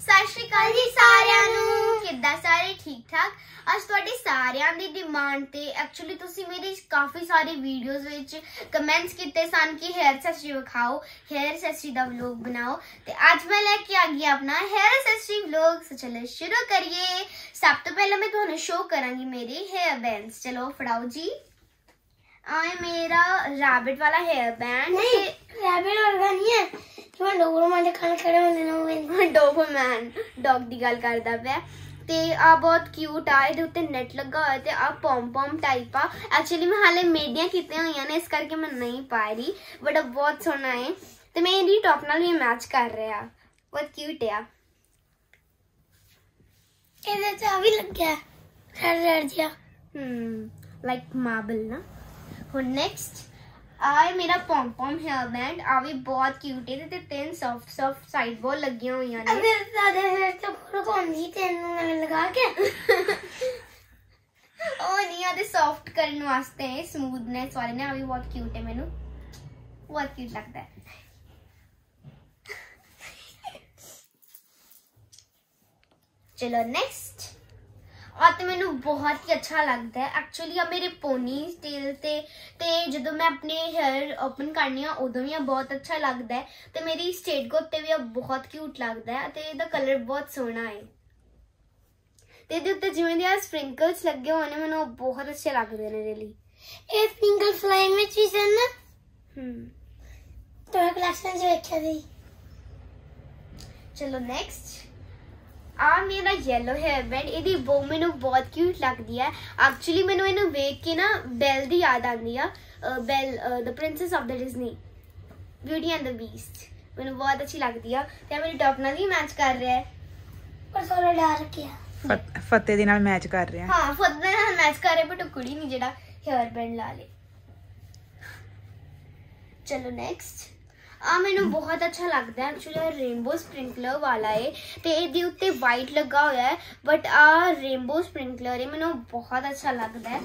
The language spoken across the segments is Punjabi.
ਸਤਿ ਸ਼੍ਰੀ ਅਕਾਲ ਜੀ ਸਾਰਿਆਂ ਨੂੰ। ਕਿੱਦਾਂ ਸਾਰੇ ਠੀਕ ਠਾਕ ਅੱਜ ਤੁਹਾਡੀ ਸਾਰਿਆਂ ਦੀ ਡਿਮਾਂਡ ਤੇ ਐਕਚੁਅਲੀ ਤੁਸੀਂ ਮੇਰੀ ਕਾਫੀ ਸਾਰੇ ਵੀਡੀਓਜ਼ ਵਿੱਚ ਕਮੈਂਟਸ ਕੀਤੇ ਸਨ ਕਿ ਹੈਅਰ ਸੈਸਰੀ ਵਿਖਾਓ ਹੈਅਰ ਸੈਸਰੀ ਦਾ ਵਲੌਗ ਬਣਾਓ। ਤੇ ਅੱਜ ਮੈਂ ਲੈ ਕੇ ਆ ਗਈ ਆਪਣਾ ਹੈਅਰ ਸੈਸਰੀ ਵਲੌਗ ਸੋ ਚਲੋ ਸ਼ੁਰੂ ਕਰੀਏ। ਸਭ ਤੋਂ ਪਹਿਲਾਂ ਮੈਂ ਤੁਹਾਨੂੰ ਸ਼ੋਅ ਕਰਾਂਗੀ ਮੇਰੇ ਹੈਅਰ ਬੈਂਡਸ ਚਲੋ ਫੜਾਓ ਜੀ। ਆ ਇਹ ਮੇਰਾ ਰੈਬਿਟ ਵਾਲਾ ਹੈਅਰ ਬੈਂਡ ਨਹੀਂ ਰੈਬਿਟ ਵਰਗਾ ਨਹੀਂ ਹੈ ਜਿਵੇਂ ਡੋਗਰਮਾਂ ਦੇ ਕੰਨ ਖੜੇ ਹੁੰਦੇ ਨੇ ਉਹ ਡੋਗਮੈਨ ਡੌਗ ਦੀ ਗੱਲ ਕਰਦਾ ਪਿਆ ਤੇ ਆ ਬਹੁਤ ਕਿਊਟ ਆ ਇਹਦੇ ਉੱਤੇ ਨੈਟ ਲੱਗਾ ਹੋਇਆ ਤੇ ਆ ਪੌਮ ਪੌਮ ਟਾਈਪ ਆ ਐਕਚੁਅਲੀ ਮੈਂ ਹਾਲੇ ਮੇਡੀਆਂ ਕੀਤੀਆਂ ਹੋਈਆਂ ਨੇ ਇਸ ਕਰਕੇ ਮੈਂ ਨਹੀਂ ਪਾ ਰਹੀ ਬਟ ਇਹ ਬਹੁਤ ਸੋਹਣਾ ਹੈ ਤੇ ਮੈਂ ਇਹਦੀ ਟੌਪ ਨਾਲ ਵੀ ਮੈਚ ਕਰ ਰਿਹਾ ਬਹੁਤ ਕਿਊਟ ਆ ਇਹਦੇ ਚ ਆ ਵੀ ਲੱਗਿਆ ਰੈਡ ਰੈਡ ਜਿਹਾ ਹਮ ਲਾਈਕ ਮਾਰਬਲ ਨਾ ਹੁਣ ਨੈਕਸਟ ਆ ਮੇਰਾ ਪੌਮ ਪੌਮ ਹੈਅਰ ਬੈਂਡ ਆ ਵੀ ਬਹੁਤ ਕਿਊਟ ਹੈ ਤੇ ਤਿੰਨ ਸੌਫਟ ਸੌਫਟ ਸਾਈਡ ਬੋਲ ਲੱਗੀਆਂ ਹੋਈਆਂ ਨੇ ਅਬੇ ਦਾਦੇ ਫਿਰ ਤੋਂ ਰੁਕਾਉਂਦੀ ਤੈਨੂੰ ਨਾਲ ਲਗਾ ਕੇ ਉਹ ਨਹੀਂ ਆਦੇ ਸੌਫਟ ਕਰਨ ਵਾਸਤੇ ਸਮੂਥਨੈਸ ਵਾਲੇ ਨੇ ਆ ਵੀ ਬਹੁਤ ਕਿਊਟ ਹੈ ਮੈਨੂੰ ਬਹੁਤ ਕਿਊਟ ਲੱਗਦਾ ਹੈ ਚਲੋ ਨੈਕਸਟ ਆ ਤੇ ਮੈਨੂੰ ਬਹੁਤ ਹੀ ਅੱਛਾ ਲੱਗਦਾ ਹੈ। ਐਕਚੁਅਲੀ ਆ ਮੇਰੇ ਪੋਨੀ ਸਟੇਲ ਤੇ ਤੇ ਜਦੋਂ ਮੈਂ ਆਪਣੇ ਹੈਅਰ ਓਪਨ ਕਰਨੀ ਆ ਉਦੋਂ ਵੀ ਆ ਬਹੁਤ ਅੱਛਾ ਲੱਗਦਾ ਹੈ। ਤੇ ਮੇਰੀ ਸਟੇਟ ਗੋ ਤੇ ਵੀ ਆ ਬਹੁਤ ਕਿਊਟ ਲੱਗਦਾ ਹੈ ਤੇ ਇਹਦਾ ਕਲਰ ਬਹੁਤ ਸੋਹਣਾ ਹੈ। ਤੇ ਇਹਦੇ ਉੱਤੇ ਜਿਵੇਂ ਦੇ ਆ ਸਪ੍ਰਿੰਕਲਸ ਲੱਗੇ ਹੋਏ ਨੇ ਮੈਨੂੰ ਬਹੁਤ ਅੱਛੇ ਲੱਗਦੇ ਨੇ ਰੀਲੀ ਇਹ ਸਿੰਗਲ ਫਲਾਈਂਗ ਵਿੱਚ ਵੀ ਸਨ ਨਾ? ਹਮ ਤੁਹਾਡੇ ਕਲੈਕਸ਼ਨ ਚ ਵੇਖਿਆ ਸੀ। ਚਲੋ ਨੈਕਸਟ ਆ ਮੇਰਾ yellow ਹੈਅਰ ਬੈਂਡ ਇਹਦੀ ਬੋ ਮੈਨੂੰ ਬਹੁਤ ਕਿਊਟ ਲੱਗਦੀ ਹੈ। ਐਕਚੁਅਲੀ ਮੈਨੂੰ ਇਹਨੂੰ ਵੇਖ ਕੇ ਨਾ ਬੈਲ ਦੀ ਯਾਦ ਆਉਂਦੀ ਆ। Belle the princess of the Disney beauty and the beast ਮੈਨੂੰ ਬਹੁਤ ਅੱਛੀ ਲੱਗਦੀ ਆ ਤੇ ਮੇਰੀ ਟੌਪ ਨਾਲ ਵੀ ਮੈਚ ਕਰ ਰਿਹਾ ਹੈ। ਪਰ ਥੋੜਾ ਡਰ ਰੱਖਿਆ ਫਤ- ਫਤਿਹ ਦੇ ਨਾਲ ਮੈਚ ਕਰ ਰਿਹਾ। ਹਾਂ ਫੁੱਦੇ ਨਾਲ ਮੈਚ ਕਰ ਰਿਹਾ ਬਟ ਉਹ ਕੁੜੀ ਨਹੀਂ ਜਿਹੜਾ ਹੈਅਰ ਬੈਂਡ ਲਾ ਲੇ। ਚਲੋ ਨੈਕਸਟ ਆ ਮੈਨੂੰ ਬਹੁਤ ਅੱਛਾ ਲੱਗਦਾ ਹੈ। ਐਕਚੁਅਲੀ ਰੇਨਬੋ ਸਪ੍ਰਿੰਕਲਰ ਵਾਲਾ ਹੈ ਤੇ ਇਹਦੇ ਉੱਤੇ ਵਾਈਟ ਲੱਗਾ ਹੋਇਆ ਹੈ। ਬਟ ਆ ਰੇਨਬੋ ਸਪ੍ਰਿੰਕਲਰ ਏ, ਮੈਨੂੰ ਬਹੁਤ ਅੱਛਾ ਲੱਗਦਾ ਹੈ।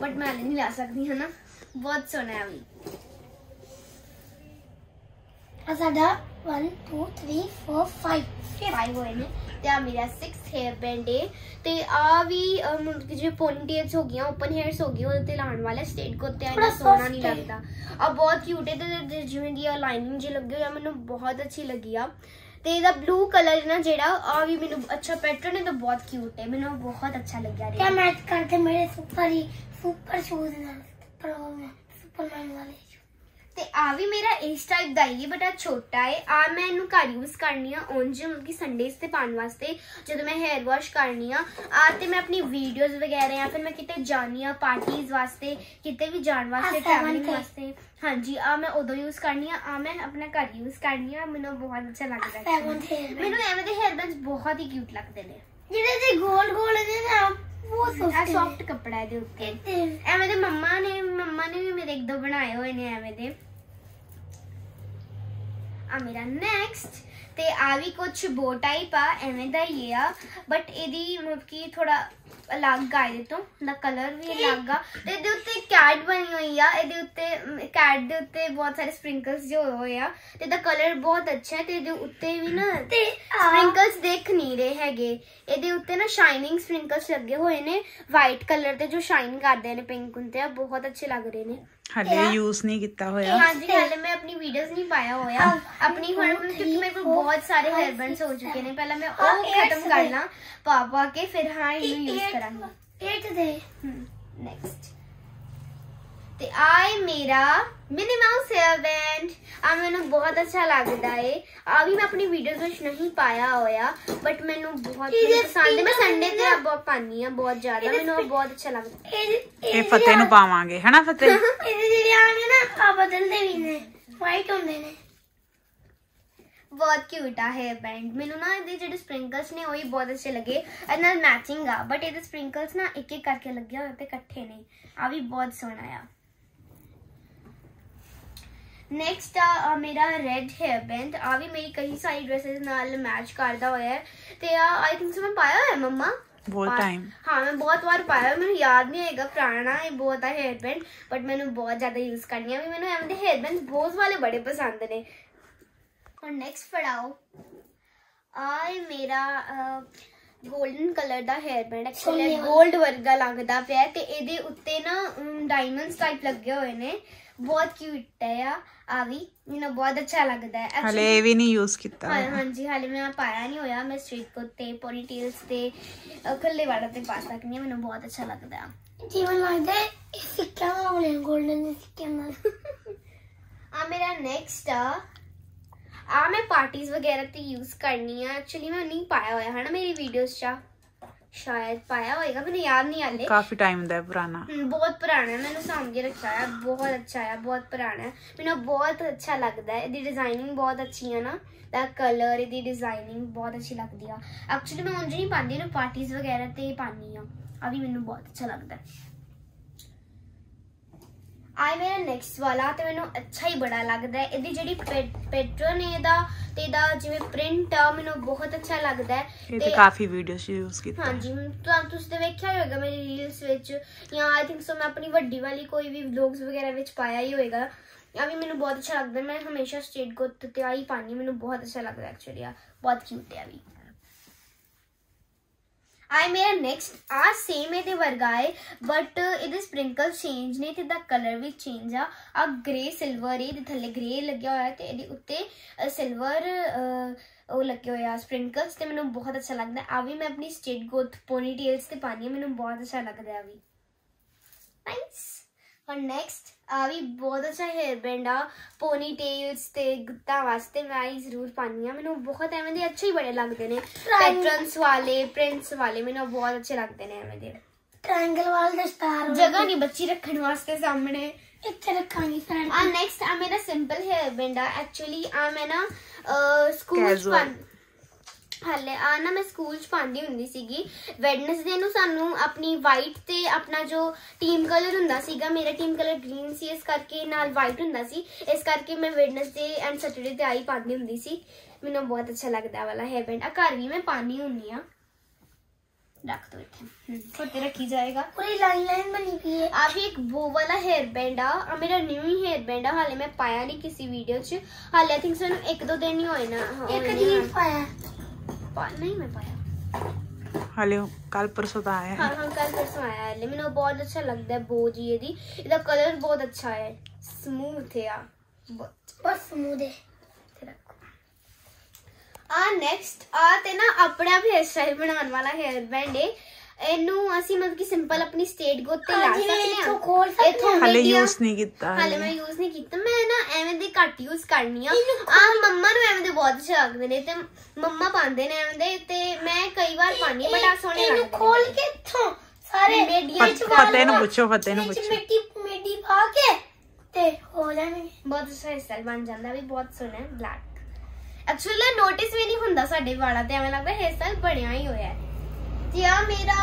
ਬਟ ਮੈਂ ਨਹੀਂ ਲਾ ਸਕਦੀ ਹਾਂ ਨਾ ਬਹੁਤ ਸੋਹਣਾ ਹੈ ਵੀ। ਆ ਸਾਡਾ 1 2 3 4 5 ਪਾਈ ਹੋਏ ਨੇ ਤੇ ਆ ਮੇਰਾ 6th ਹੇਅਰ ਬੈਂਡ ਹੈ ਤੇ ਆ ਵੀ ਅਹ, ਮਤਲਬ ਕਿ ਜਿਵੇਂ ਪੋਨੀਟੇਲਸ ਹੋ ਗਈਆਂ ਓਪਨ ਹੇਅਰਸ ਹੋ ਗਏ ਉਹਦੇ ਤੇ ਲਾਉਣ ਵਾਲਾ ਸਟੇਟ ਕੋ ਤੇ ਇੰਨਾ ਥੋੜ੍ਹਾ ਸੋਹਣਾ ਨਹੀਂ soft ਹੈ। ਲੱਗਦਾ ਆ ਬਹੁਤ ਕਿਊਟ ਹੈ ਤੇ ਤੇ ਜਿਵੇਂ ਦੀ ਆ ਲਾਈਨਿੰਗ ਜੇ ਲੱਗੀ ਹੋਈ ਆ ਮੈਨੂੰ ਬਹੁਤ ਅੱਛੀ ਲੱਗੀ ਆ ਤੇ ਇਹਦਾ ਬਲੂ ਕਲਰ ਨਾ ਜਿਹੜਾ ਆ ਵੀ ਮੈਨੂੰ ਅੱਛਾ ਪੈਟਰਨ ਹੈ ਤਾਂ ਬਹੁਤ ਕਿਊਟ ਹੈ ਮੈਨੂੰ ਬਹੁਤ ਅੱਛਾ ਲੱਗਿਆ ਕਿਆ ਰਿਹਾ ਮੈਚ ਕਰਦੇ ਮੇਰੇ ਸੁਪਰ ਹੀ ਸੁਪਰ ਸ਼ੂਜ਼ ਨਾਲ ਸੁਪਰ ਸੁਪਰਮੈਨ ਵਾਲੇ ਤੇ ਆ ਵੀ ਮੇਰਾ ਇਸ ਟਾਈਪ ਦਾ ਹੀ ਬਟ ਆ ਛੋਟਾ ਹੈ। ਆ ਮੈਂ ਇਹਨੂੰ ਘਰ ਯੂਜ਼ ਕਰਨੀ ਆ ਉਂਝ ਕਿ ਸੰਡੇਸ ਤੇ ਪਾਉਣ ਵਾਸਤੇ ਜਦੋਂ ਮੈਂ ਹੈਅਰ ਵਾਸ਼ ਕਰਨੀ ਆ। ਆ ਤੇ ਮੈਂ ਆਪਣੀ ਵੀਡੀਓਜ਼ ਵਗੈਰਾ ਜਾਂ ਫਿਰ ਮੈਂ ਕਿਤੇ ਜਾਣੀ ਆ ਪਾਰਟੀਆਂ ਵਾਸਤੇ ਕਿਤੇ ਵੀ ਜਾਣ ਵਾਸਤੇ ਟਰੈਵਲਿੰਗ। ਵਾਸਤੇ। ਹਾਂਜੀ ਆ ਮੈਂ ਉਦੋਂ ਯੂਜ਼ ਕਰਨੀ ਆ ਆ ਮੈਂ ਆਪਣਾ ਘਰ ਯੂਜ਼ ਕਰਨੀ ਆ ਮੈਨੂੰ ਬਹੁਤ ਅੱਛਾ ਲੱਗਦਾ ਹੈ ਮੈਨੂੰ ਐਵੇਂ ਦੇ ਹੈਅਰ ਬੈਂਡਸ ਬਹੁਤ ਹੀ ਕਿਊਟ ਲੱਗਦੇ ਨੇ। ਜਿਹੜੇ ਤੇ ਗੋਲ ਗੋਲ ਨੇ ਨਾ ਉਹ ਆ ਸੌਫਟ ਸੌਫਟ ਕੱਪੜਾ ਇਹਦੇ ਉੱਤੇ। ਐਵੇਂ ਦੇ ਮੰਮਾ ਨੇ ਮੰਮਾ ਨੇ ਵੀ ਮੇਰੇ ਇੱਕ ਦੋ ਬਣਾਏ ਹੋਏ ਨੇ ਐਵੇਂ ਦੇ। ਆ ਮੇਰਾ ਨੈਕਸਟ ਤੇ ਆ ਵੀ ਕੁਝ ਬੋ ਟਾਈਪ ਆ ਐਵੇਂ ਦਾ ਹੀ ਆ ਬਟ ਇਹਦੀ ਮਤਲਬ ਕਿ ਥੋੜਾ ਅਲੱਗ ਆ ਇਹਦੇ ਤੋਂ ਦਾ ਕਲਰ ਵੀ ਅਲੱਗ ਆ। ਤੇ ਇਹਦੇ ਉੱਤੇ ਕੈਟ ਬਣੀ ਹੋਈ ਆ ਇਹਦੇ ਉੱਤੇ ਕੈਟ ਦੇ ਉੱਤੇ ਬਹੁਤ ਸਾਰੇ ਸਪ੍ਰਿੰਕਲਸ ਜੋ ਹੋਏ ਆ। ਤੇ ਇਹਦਾ ਕਲਰ ਬਹੁਤ ਅੱਛਾ ਹੈ ਤੇ ਇਹਦੇ ਉੱਤੇ ਵੀ ਨਾ ਤੇ ਸਪ੍ਰਿੰਕਲਸ ਦੇਖ ਨਹੀਂ ਰਹੇ ਹੈਗੇ। ਇਹਦੇ ਉੱਤੇ ਨਾ ਸ਼ਾਈਨਿੰਗ ਸਪ੍ਰਿੰਕਲਸ ਲੱਗੇ ਹੋਏ ਨੇ ਵਾਈਟ ਕਲਰ ਤੇ ਜੋ ਸ਼ਾਈਨ ਕਰਦੇ ਨੇ ਪਿੰਕ ਹੁੰਦੇ ਆ ਬਹੁਤ ਅੱਛੇ ਲੱਗ ਰਹੇ ਨੇ। ਹਲੇ ਯੂਜ਼ ਨਹੀਂ ਕੀਤਾ ਹੋਇਆ। ਹਾਂਜੀ ਹਾਲੇ ਮੈਂ ਆਪਣੀ ਵੀਡੀਓਜ਼ ਨਹੀਂ ਪਾਇਆ ਹੋਇਆ। ਆਪਣੀ ਹੁਣ ਕਿਉਂਕਿ ਮੇਰੇ ਕੋਲ ਬਹੁਤ ਸਾਰੇ ਹੈਅਰ ਹੋ ਚੁੱਕੇ ਨੇ ਪਹਿਲਾਂ ਮੈਂ ਉਹ ਖਤਮ ਕਰ ਲਾਂ ਪਾ ਪਾ ਕੇ ਫਿਰ ਹਾਂ ਇਹਨੂੰ ਯੂਜ਼ ਕਰਾਂਗੀ 8 ਦੇ ਨੈਕਸਟ ਤੇ ਆਏ ਮੇਰਾ ਮਿਨੀ ਮਾਊਸ ਹੈਅਰ ਬੈਂਡ ਆ ਮੈਨੂੰ ਬਹੁਤ ਅੱਛਾ ਲੱਗਦਾ ਏ ਆ ਵੀ ਮੈਂ ਆਪਣੀ ਵੀਡੀਓਜ਼ ਵਿੱਚ ਨਹੀਂ ਪਾਇਆ ਹੋਇਆ ਬਟ ਮੈਨੂੰ ਬਹੁਤ ਪਸੰਦ ਮੈਂ ਸੰਡੇ ਤੇ ਆ ਬਹੁਤ ਪਾਨੀ ਆ ਬਹੁਤ ਜ਼ਿਆਦਾ ਮੈਨੂੰ ਬਹੁਤ ਅੱਛਾ ਲੱਗਦਾ ਇਹ ਫਤਿਹ ਨੂੰ ਪਾਵਾਂਗੇ ਹਨਾ ਫਤਿਹ ਇਹਦੇ ਜਿਹੜੇ ਆ ਨੇ ਨਾ ਆ ਬਦਲਦੇ ਵੀ ਨੇ ਵਾਈਟ ਹੁੰਦੇ ਨੇ ਬਹੁਤ ਕਿਊਟ ਆ ਹੈਅਰ ਬੈਂਡ ਮੈਨੂੰ ਨਾ ਇਹਦੇ ਜਿਹੜੇ ਸਪ੍ਰਿੰਕਲਸ ਨੇ ਉਹ ਹੀ ਬਹੁਤ ਅੱਛੇ ਲੱਗੇ। ਇਹਦੇ ਨਾਲ ਮੈਚਿੰਗ ਆ ਬਟ ਇਹਦੇ ਸਪ੍ਰਿੰਕਲਸ ਨਾ ਇੱਕ ਇੱਕ ਕਰਕੇ ਲੱਗੇ ਹੋਏ ਤੇ ਇਕੱਠੇ ਨਹੀਂ ਆ ਵੀ ਬਹੁਤ ਸੋਹਣਾ ਆ। ਨੈਕਸਟ ਆ ਮੇਰਾ ਰੈਡ ਹੈਅਰ ਬੈਂਡ ਆ ਵੀ ਮੇਰੀ ਕਈ ਸਾਰੀ ਡਰੈਸਸ ਨਾਲ ਮੈਚ ਕਰਦਾ ਹੋਇਆ ਹੈ। ਤੇ ਆ ਆਈ ਥਿੰਕ ਮੈਂ ਪਾਇਆ ਹੋਇਆ ਮੰਮਾ? ਬਹੁਤ ਟਾਈਮ ਹਾਂ ਮੈਂ ਬਹੁਤ ਵਾਰ ਪਾਇਆ ਮੈਨੂੰ ਯਾਦ ਨਹੀਂ ਹੈਗਾ ਪੁਰਾਣਾ ਇਹ ਬਹੁਤ ਆ ਹੈਅਰ ਬੈਂਡ ਬਟ ਮੈਨੂੰ ਬਹੁਤ ਜ਼ਿਆਦਾ ਯੂਜ਼ ਕਰਨੀ ਆ ਵੀ। ਮੈਨੂੰ ਐਵੇਂ ਦੇ ਹੈਅਰ ਬੈਂਡਸ ਬਹੁਤ ਵਾਲੇ ਬੜੇ ਪਸੰਦ ਨੇ। ਔਰ ਨੈਕਸਟ ਫੜਾਓ ਆ ਮੇਰਾ ਗੋਲਡਨ ਕਲਰ ਦਾ ਹੈਅਰ ਬੈਂਡ ਐਕਚੁਅਲੀ 골ਡ ਵਰਗਾ ਲੱਗਦਾ ਪਿਆ ਤੇ ਇਹਦੇ ਉੱਤੇ ਨਾ ਡਾਇਮੰਡਸ ਟਾਈਪ ਲੱਗੇ ਹੋਏ ਨੇ ਬਹੁਤ ਕਿਊਟ ਹੈ ਆ ਆ ਵੀ ਮੈਨੂੰ ਬਹੁਤ ਅੱਛਾ ਲੱਗਦਾ ਹੈ ਹਲੇ ਵੀ ਨਹੀਂ ਯੂਜ਼ ਕੀਤਾ ਹਾਂ ਹਾਂਜੀ ਹਲੇ ਮੈਂ ਪਾਇਆ ਨਹੀਂ ਹੋਇਆ ਮੈਂ ਸਟ੍ਰੀਟ ਕੋਟ ਤੇ ਪੋਨੀਟੇਲਸ ਤੇ ਖੱਲੇ ਵਾਲਾ ਤੇ ਪਾ ਸਕਦੀ ਹਾਂ ਮੈਨੂੰ ਬਹੁਤ ਅੱਛਾ ਲੱਗਦਾ ਜੀਵਨ ਲੱਗਦਾ ਇਹ ਸਿੱਕਾ ਵਾਲੇ 골ਡਨ ਦੇ ਸਿੱਕੇ ਨਾਲ ਆ ਮੇਰਾ ਨੈਕਸਟ ਆ ਆ ਮੈਂ ਪਾਰਟੀਆਂ ਵਗੈਰਾ ਤੇ ਯੂਜ਼ ਕਰਨੀ ਆ। ਐਕਚੁਅਲੀ ਮੈਂ ਨਹੀਂ ਪਾਇਆ ਹੋਇਆ ਹਨਾ ਮੇਰੀ ਵੀਡੀਓਜ਼ 'ਚ। ਸ਼ਾਇਦ ਪਾਇਆ ਹੋਏਗਾ ਮੈਨੂੰ ਯਾਦ ਨਹੀਂ ਆਲੇ ਕਾਫੀ ਟਾਈਮ ਦਾ ਹੈ ਪੁਰਾਣਾ। ਬਹੁਤ ਪੁਰਾਣਾ ਹੈ ਮੈਨੂੰ ਸਾਂਭ ਕੇ ਰੱਖਿਆ ਹੈ ਬਹੁਤ ਅੱਛਾ ਹੈ ਬਹੁਤ ਪੁਰਾਣਾ ਹੈ। ਮੈਨੂੰ ਬਹੁਤ ਅੱਛਾ ਲੱਗਦਾ ਹੈ ਇਹਦੀ ਡਿਜ਼ਾਈਨਿੰਗ ਬਹੁਤ ਅੱਛੀ ਹੈ ਨਾ। ਦਾ ਕਲਰ ਇਹਦੀ ਡਿਜ਼ਾਈਨਿੰਗ ਬਹੁਤ ਅੱਛੀ ਲੱਗਦੀ ਆ। ਐਕਚੁਅਲੀ ਮੈਂ ਉਂਝ ਨਹੀਂ ਪਾਉਂਦੀ ਨਾ ਪਾਰਟੀਆਂ ਵਗੈਰਾ ਤੇ ਪਾਉਂਦੀ ਆ। ਆ ਵੀ ਮੈਨੂੰ ਬਹੁਤ ਅੱਛਾ ਲੱਗਦਾ ਹੈ। ਆਈ ਮੇਰਾ ਨੈਕਸਟ ਵਾਲਾ ਤੇ ਮੈਨੂੰ ਅੱਛਾ ਹੀ ਬੜਾ ਲੱਗਦਾ ਹੈ। ਇਹਦੀ ਜਿਹੜੀ ਪੈਟਰਨ ਹੈ ਇਹਦਾ ਤੇ ਇਹਦਾ ਜਿਵੇਂ ਪ੍ਰਿੰਟ ਆ ਮੈਨੂੰ ਬਹੁਤ ਅੱਛਾ ਲੱਗਦਾ ਹੈ। ਇਹ ਤੇ ਕਾਫੀ ਵੀਡੀਓਜ਼ ਯੂਜ਼ ਕੀਤਾ। ਹਾਂਜੀ ਤੁਹਾਨੂੰ ਤੁਸੀਂ ਤੇ ਵੇਖਿਆ ਹੀ ਹੋਵੇਗਾ ਮੇਰੀ ਰੀਲਸ ਵਿੱਚ। ਜਾਂ ਆਈ ਥਿੰਕ ਸੋ ਮੈਂ ਆਪਣੀ ਵੱਡੀ ਵਾਲੀ ਕੋਈ ਵੀ ਵਲੌਗਸ ਵਗੈਰਾ ਵਿੱਚ ਪਾਇਆ ਹੀ ਹੋਵੇਗਾ ਆ ਵੀ ਮੈਨੂੰ ਬਹੁਤ ਅੱਛਾ ਲੱਗਦਾ ਮੈਂ ਹਮੇਸ਼ਾ ਸਟੇਟ ਗੁੱਤ ਤੇ ਆਈ ਪਾਣੀ ਮੈਨੂੰ ਬਹੁਤ ਅੱਛਾ ਲੱਗਦਾ ਐਕਚੁਅਲੀ ਆ। ਬਹੁਤ ਕਿਊਟ ਹੈ ਆ ਵੀ। ਆਈ ਮੇਰਾ ਨੈਕਸਟ ਆ ਸੇਮ ਇਹਦੇ ਵਰਗਾ ਹੈ ਬਟ ਇਹਦੇ ਸਪ੍ਰਿੰਕਲ ਚੇਂਜ ਨੇ ਤੇ ਦਾ ਕਲਰ ਵੀ ਚੇਂਜ ਆ। ਆ ਗ੍ਰੇ ਸਿਲਵਰ ਇਹਦੇ ਥੱਲੇ ਗ੍ਰੇ ਲੱਗਿਆ ਹੋਇਆ ਤੇ ਇਹਦੇ ਉੱਤੇ ਸਿਲਵਰ ਉਹ ਲੱਗੇ ਹੋਏ ਆ ਸਪ੍ਰਿੰਕਲਸ ਤੇ ਮੈਨੂੰ ਬਹੁਤ ਅੱਛਾ ਲੱਗਦਾ। ਆ ਵੀ ਮੈਂ ਆਪਣੀ ਸਟੇਟ ਗੋਥ ਪੋਨੀ ਟੇਲਸ ਤੇ ਪਾਣੀ ਮੈਨੂੰ ਬਹੁਤ ਅੱਛਾ ਲੱਗਦਾ ਆ ਵੀ। ਨਾਈਸ ਔਰ ਨੈਕਸਟ ਆ ਵੀ ਬਹੁਤ ਅੱਛਾ ਹੇਅਰ ਬੈਂਡ ਆ ਪੋਨੀ ਟੇਲਸ ਤੇ ਗੁੱਤਾ ਵਾਸਤੇ ਮੈਂ ਇਹ ਜ਼ਰੂਰ ਪਾਣੀ ਆ ਮੈਨੂੰ ਬਹੁਤ ਐਵੇਂ ਦੇ ਅੱਛੇ ਹੀ ਬੜੇ ਲੱਗਦੇ ਨੇ। ਪੈਟਰਨਸ ਵਾਲੇ ਪ੍ਰਿੰਟਸ ਵਾਲੇ ਮੈਨੂੰ ਬਹੁਤ ਅੱਛੇ ਲੱਗਦੇ ਨੇ ਐਵੇਂ ਦੇ। ਟ੍ਰਾਇੰਗਲ ਵਾਲ ਦਾ ਸਟਾਰ ਜਗ੍ਹਾ ਨਹੀਂ ਬੱਚੀ ਰੱਖਣ ਵਾਸਤੇ ਸਾਹਮਣੇ। ਇੱਥੇ ਰੱਖਾਂਗੀ ਸਾਈਡ ਆ ਨੈਕਸਟ ਆ ਮੇਰਾ ਸਿੰਪਲ ਹੇਅਰ ਬੈਂਡ ਆ। ਐਕਚੁਅਲੀ ਆ ਮੈਂ ਨਾ ਸਕੂਲ ਚ Casual. ਪਾਣ ਹਾਲੇ ਆ ਨਾ ਮੈਂ ਸਕੂਲ ਚ ਪਾਉਂਦੀ ਹੁੰਦੀ ਸੀਗੀ। ਵੈਡਨਸਡੇ ਨੂੰ ਸਾਨੂੰ ਆਪਣੀ ਵਾਈਟ ਤੇ ਆਪਣਾ ਜੋ ਟੀਮ ਕਲਰ ਹੁੰਦਾ ਸੀਗਾ ਮੇਰਾ ਟੀਮ ਕਲਰ ਗ੍ਰੀਨ ਸੀ ਇਸ ਕਰਕੇ ਨਾਲ ਵਾਈਟ ਹੁੰਦਾ ਸੀ। ਇਸ ਕਰਕੇ ਮੈਂ ਵੈਡਨਸਡੇ ਐਂਡ ਸੈਟਰਡੇ ਤੇ ਆਈ ਪਾਉਂਦੀ ਹੁੰਦੀ ਸੀ। ਮੈਨੂੰ ਬਹੁਤ ਅੱਛਾ ਲੱਗਦਾ ਵਾਲਾ ਹੇਅਰ ਬੈਂਡ ਆ ਘਰ ਵੀ ਮੈਂ ਪਾਣੀ ਹੁੰਦੀ ਆ ਰੱਖ ਦੋ ਇੱਥੇ। ਹਮ, ਉੱਤੇ ਰੱਖੀ ਜਾਏਗਾ। ਪੂਰੀ ਲਾਈਨ ਲਾਈਨ ਬਣੀ ਪਈ ਹੈ। ਆ ਵੀ ਇੱਕ ਬੋ ਵਾਲਾ ਹੇਅਰ ਬੈਂਡ ਆ। ਆ ਮੇਰਾ ਨਿਊ ਹੀ ਹੇਅਰ ਬੈਂਡ ਆ। ਹਾਲੇ ਮੈਂ ਪਾਇਆ ਨਹੀਂ ਕਿਸੇ ਵੀਡੀਓ 'ਚ। ਹਾਲੇ ਆਈ ਥਿੰਕ ਸਾਨੂੰ ਇੱਕ ਦੋ ਦਿਨ ਹੀ ਹੋਏ ਪਾਇਆ। ਹਲੇ ਕੱਲ ਪਰਸੋਂ ਤਾਂ ਆਇਆ ਹਾਂ ਹੈ ਹਾਂ ਕੱਲ ਪਰਸੋਂ ਆਇਆ ਹਾਲੇ। ਮੈਨੂੰ ਬਹੁਤ ਅੱਛਾ ਲੱਗਦਾ ਹੈ ਬੋ ਜੀ ਇਹਦੀ। ਇਹਦਾ ਕਲਰ ਬਹੁਤ ਅੱਛਾ ਹੈ। ਸਮੂਥ ਹੈ ਆ। ਬਹੁਤ ਬਸ ਸਮੂਹ ਦੇ ਇੱਥੇ ਰੱਖੋ। ਆ ਨੈਕਸਟ ਆ ਤੇ ਨਾ ਆਪਣਾ ਵੀ ਹੇਅਰ ਸਟਾਈਲ ਬਣਾਉਣ ਵਾਲਾ ਹੇਅਰ ਬੈਂਡ ਹੈ। ਇਹਨੂੰ ਅਸੀਂ ਮਤਲਬ ਕਿ ਸਿੰਪਲ ਆਪਣੀ ਸਟੇਟ ਗੋਤ ਤੇ ਲਾ ਹਾਂ, ਸਕਦੇ ਇੱਥੋਂ ਹਾਂ। ਖੋਲ ਸਕਦੇ ਇੱਥੋਂ ਹਲੇ ਯੂਜ਼ ਨਹੀਂ ਕੀਤਾ ਹਾਲੇ ਮੈਂ ਯੂਜ਼ ਨਹੀਂ ਕੀਤਾ। ਮੈਂ ਨਾ ਐਵੇਂ ਦੇ ਘੱਟ ਯੂਜ਼ ਕਰਨੀ ਆ। ਆ ਮੰਮਾ ਨੂੰ ਐਵੇਂ ਦੇ ਬਹੁਤ ਅੱਛੇ ਲੱਗਦੇ ਨੇ ਤੇ ਮੰਮਾ ਪਾਉਂਦੇ ਨੇ ਐਵੇਂ ਦੇ ਤੇ ਮੈਂ ਕਈ ਵਾਰ ਪਾਣੀ ਬਟ ਆ ਸੋਹਣੇ ਇਹਨੂੰ ਖੋਲ ਕੇ ਇੱਥੋਂ ਸਾਰੇ ਮੇਡੀਆਂ ਵਿੱਚ ਚ ਪਾ ਫਤਿਹ ਨੂੰ। ਪੁੱਛੋ ਫਤਿਹ ਨੂੰ ਪੁੱਛੋ। ਮਿੱਟੀ ਮਿੱਟੀ ਪਾ ਕੇ ਤੇ ਹੋ ਜਾਣਗੇ ਬਹੁਤ ਅੱਛਾ ਸਟਾਈਲ ਬਣ ਜਾਂਦਾ ਵੀ ਬਹੁਤ ਸੋਹਣਾ ਹੈ ਬਲੈਕ ਐਕਚੁਅਲੀ ਨੋਟਿਸ ਵੀ ਨਹੀਂ ਹੁੰਦਾ ਸਾਡੇ ਵਾਲਾਂ ਤੇ ਐਵੇਂ ਲੱਗਦਾ ਹੇਅਰ ਸਟਾਈਲ ਬਣਿਆ ਹੀ ਹੋਇਆ ਹੈ। ਤੇ ਆ ਮੇਰਾ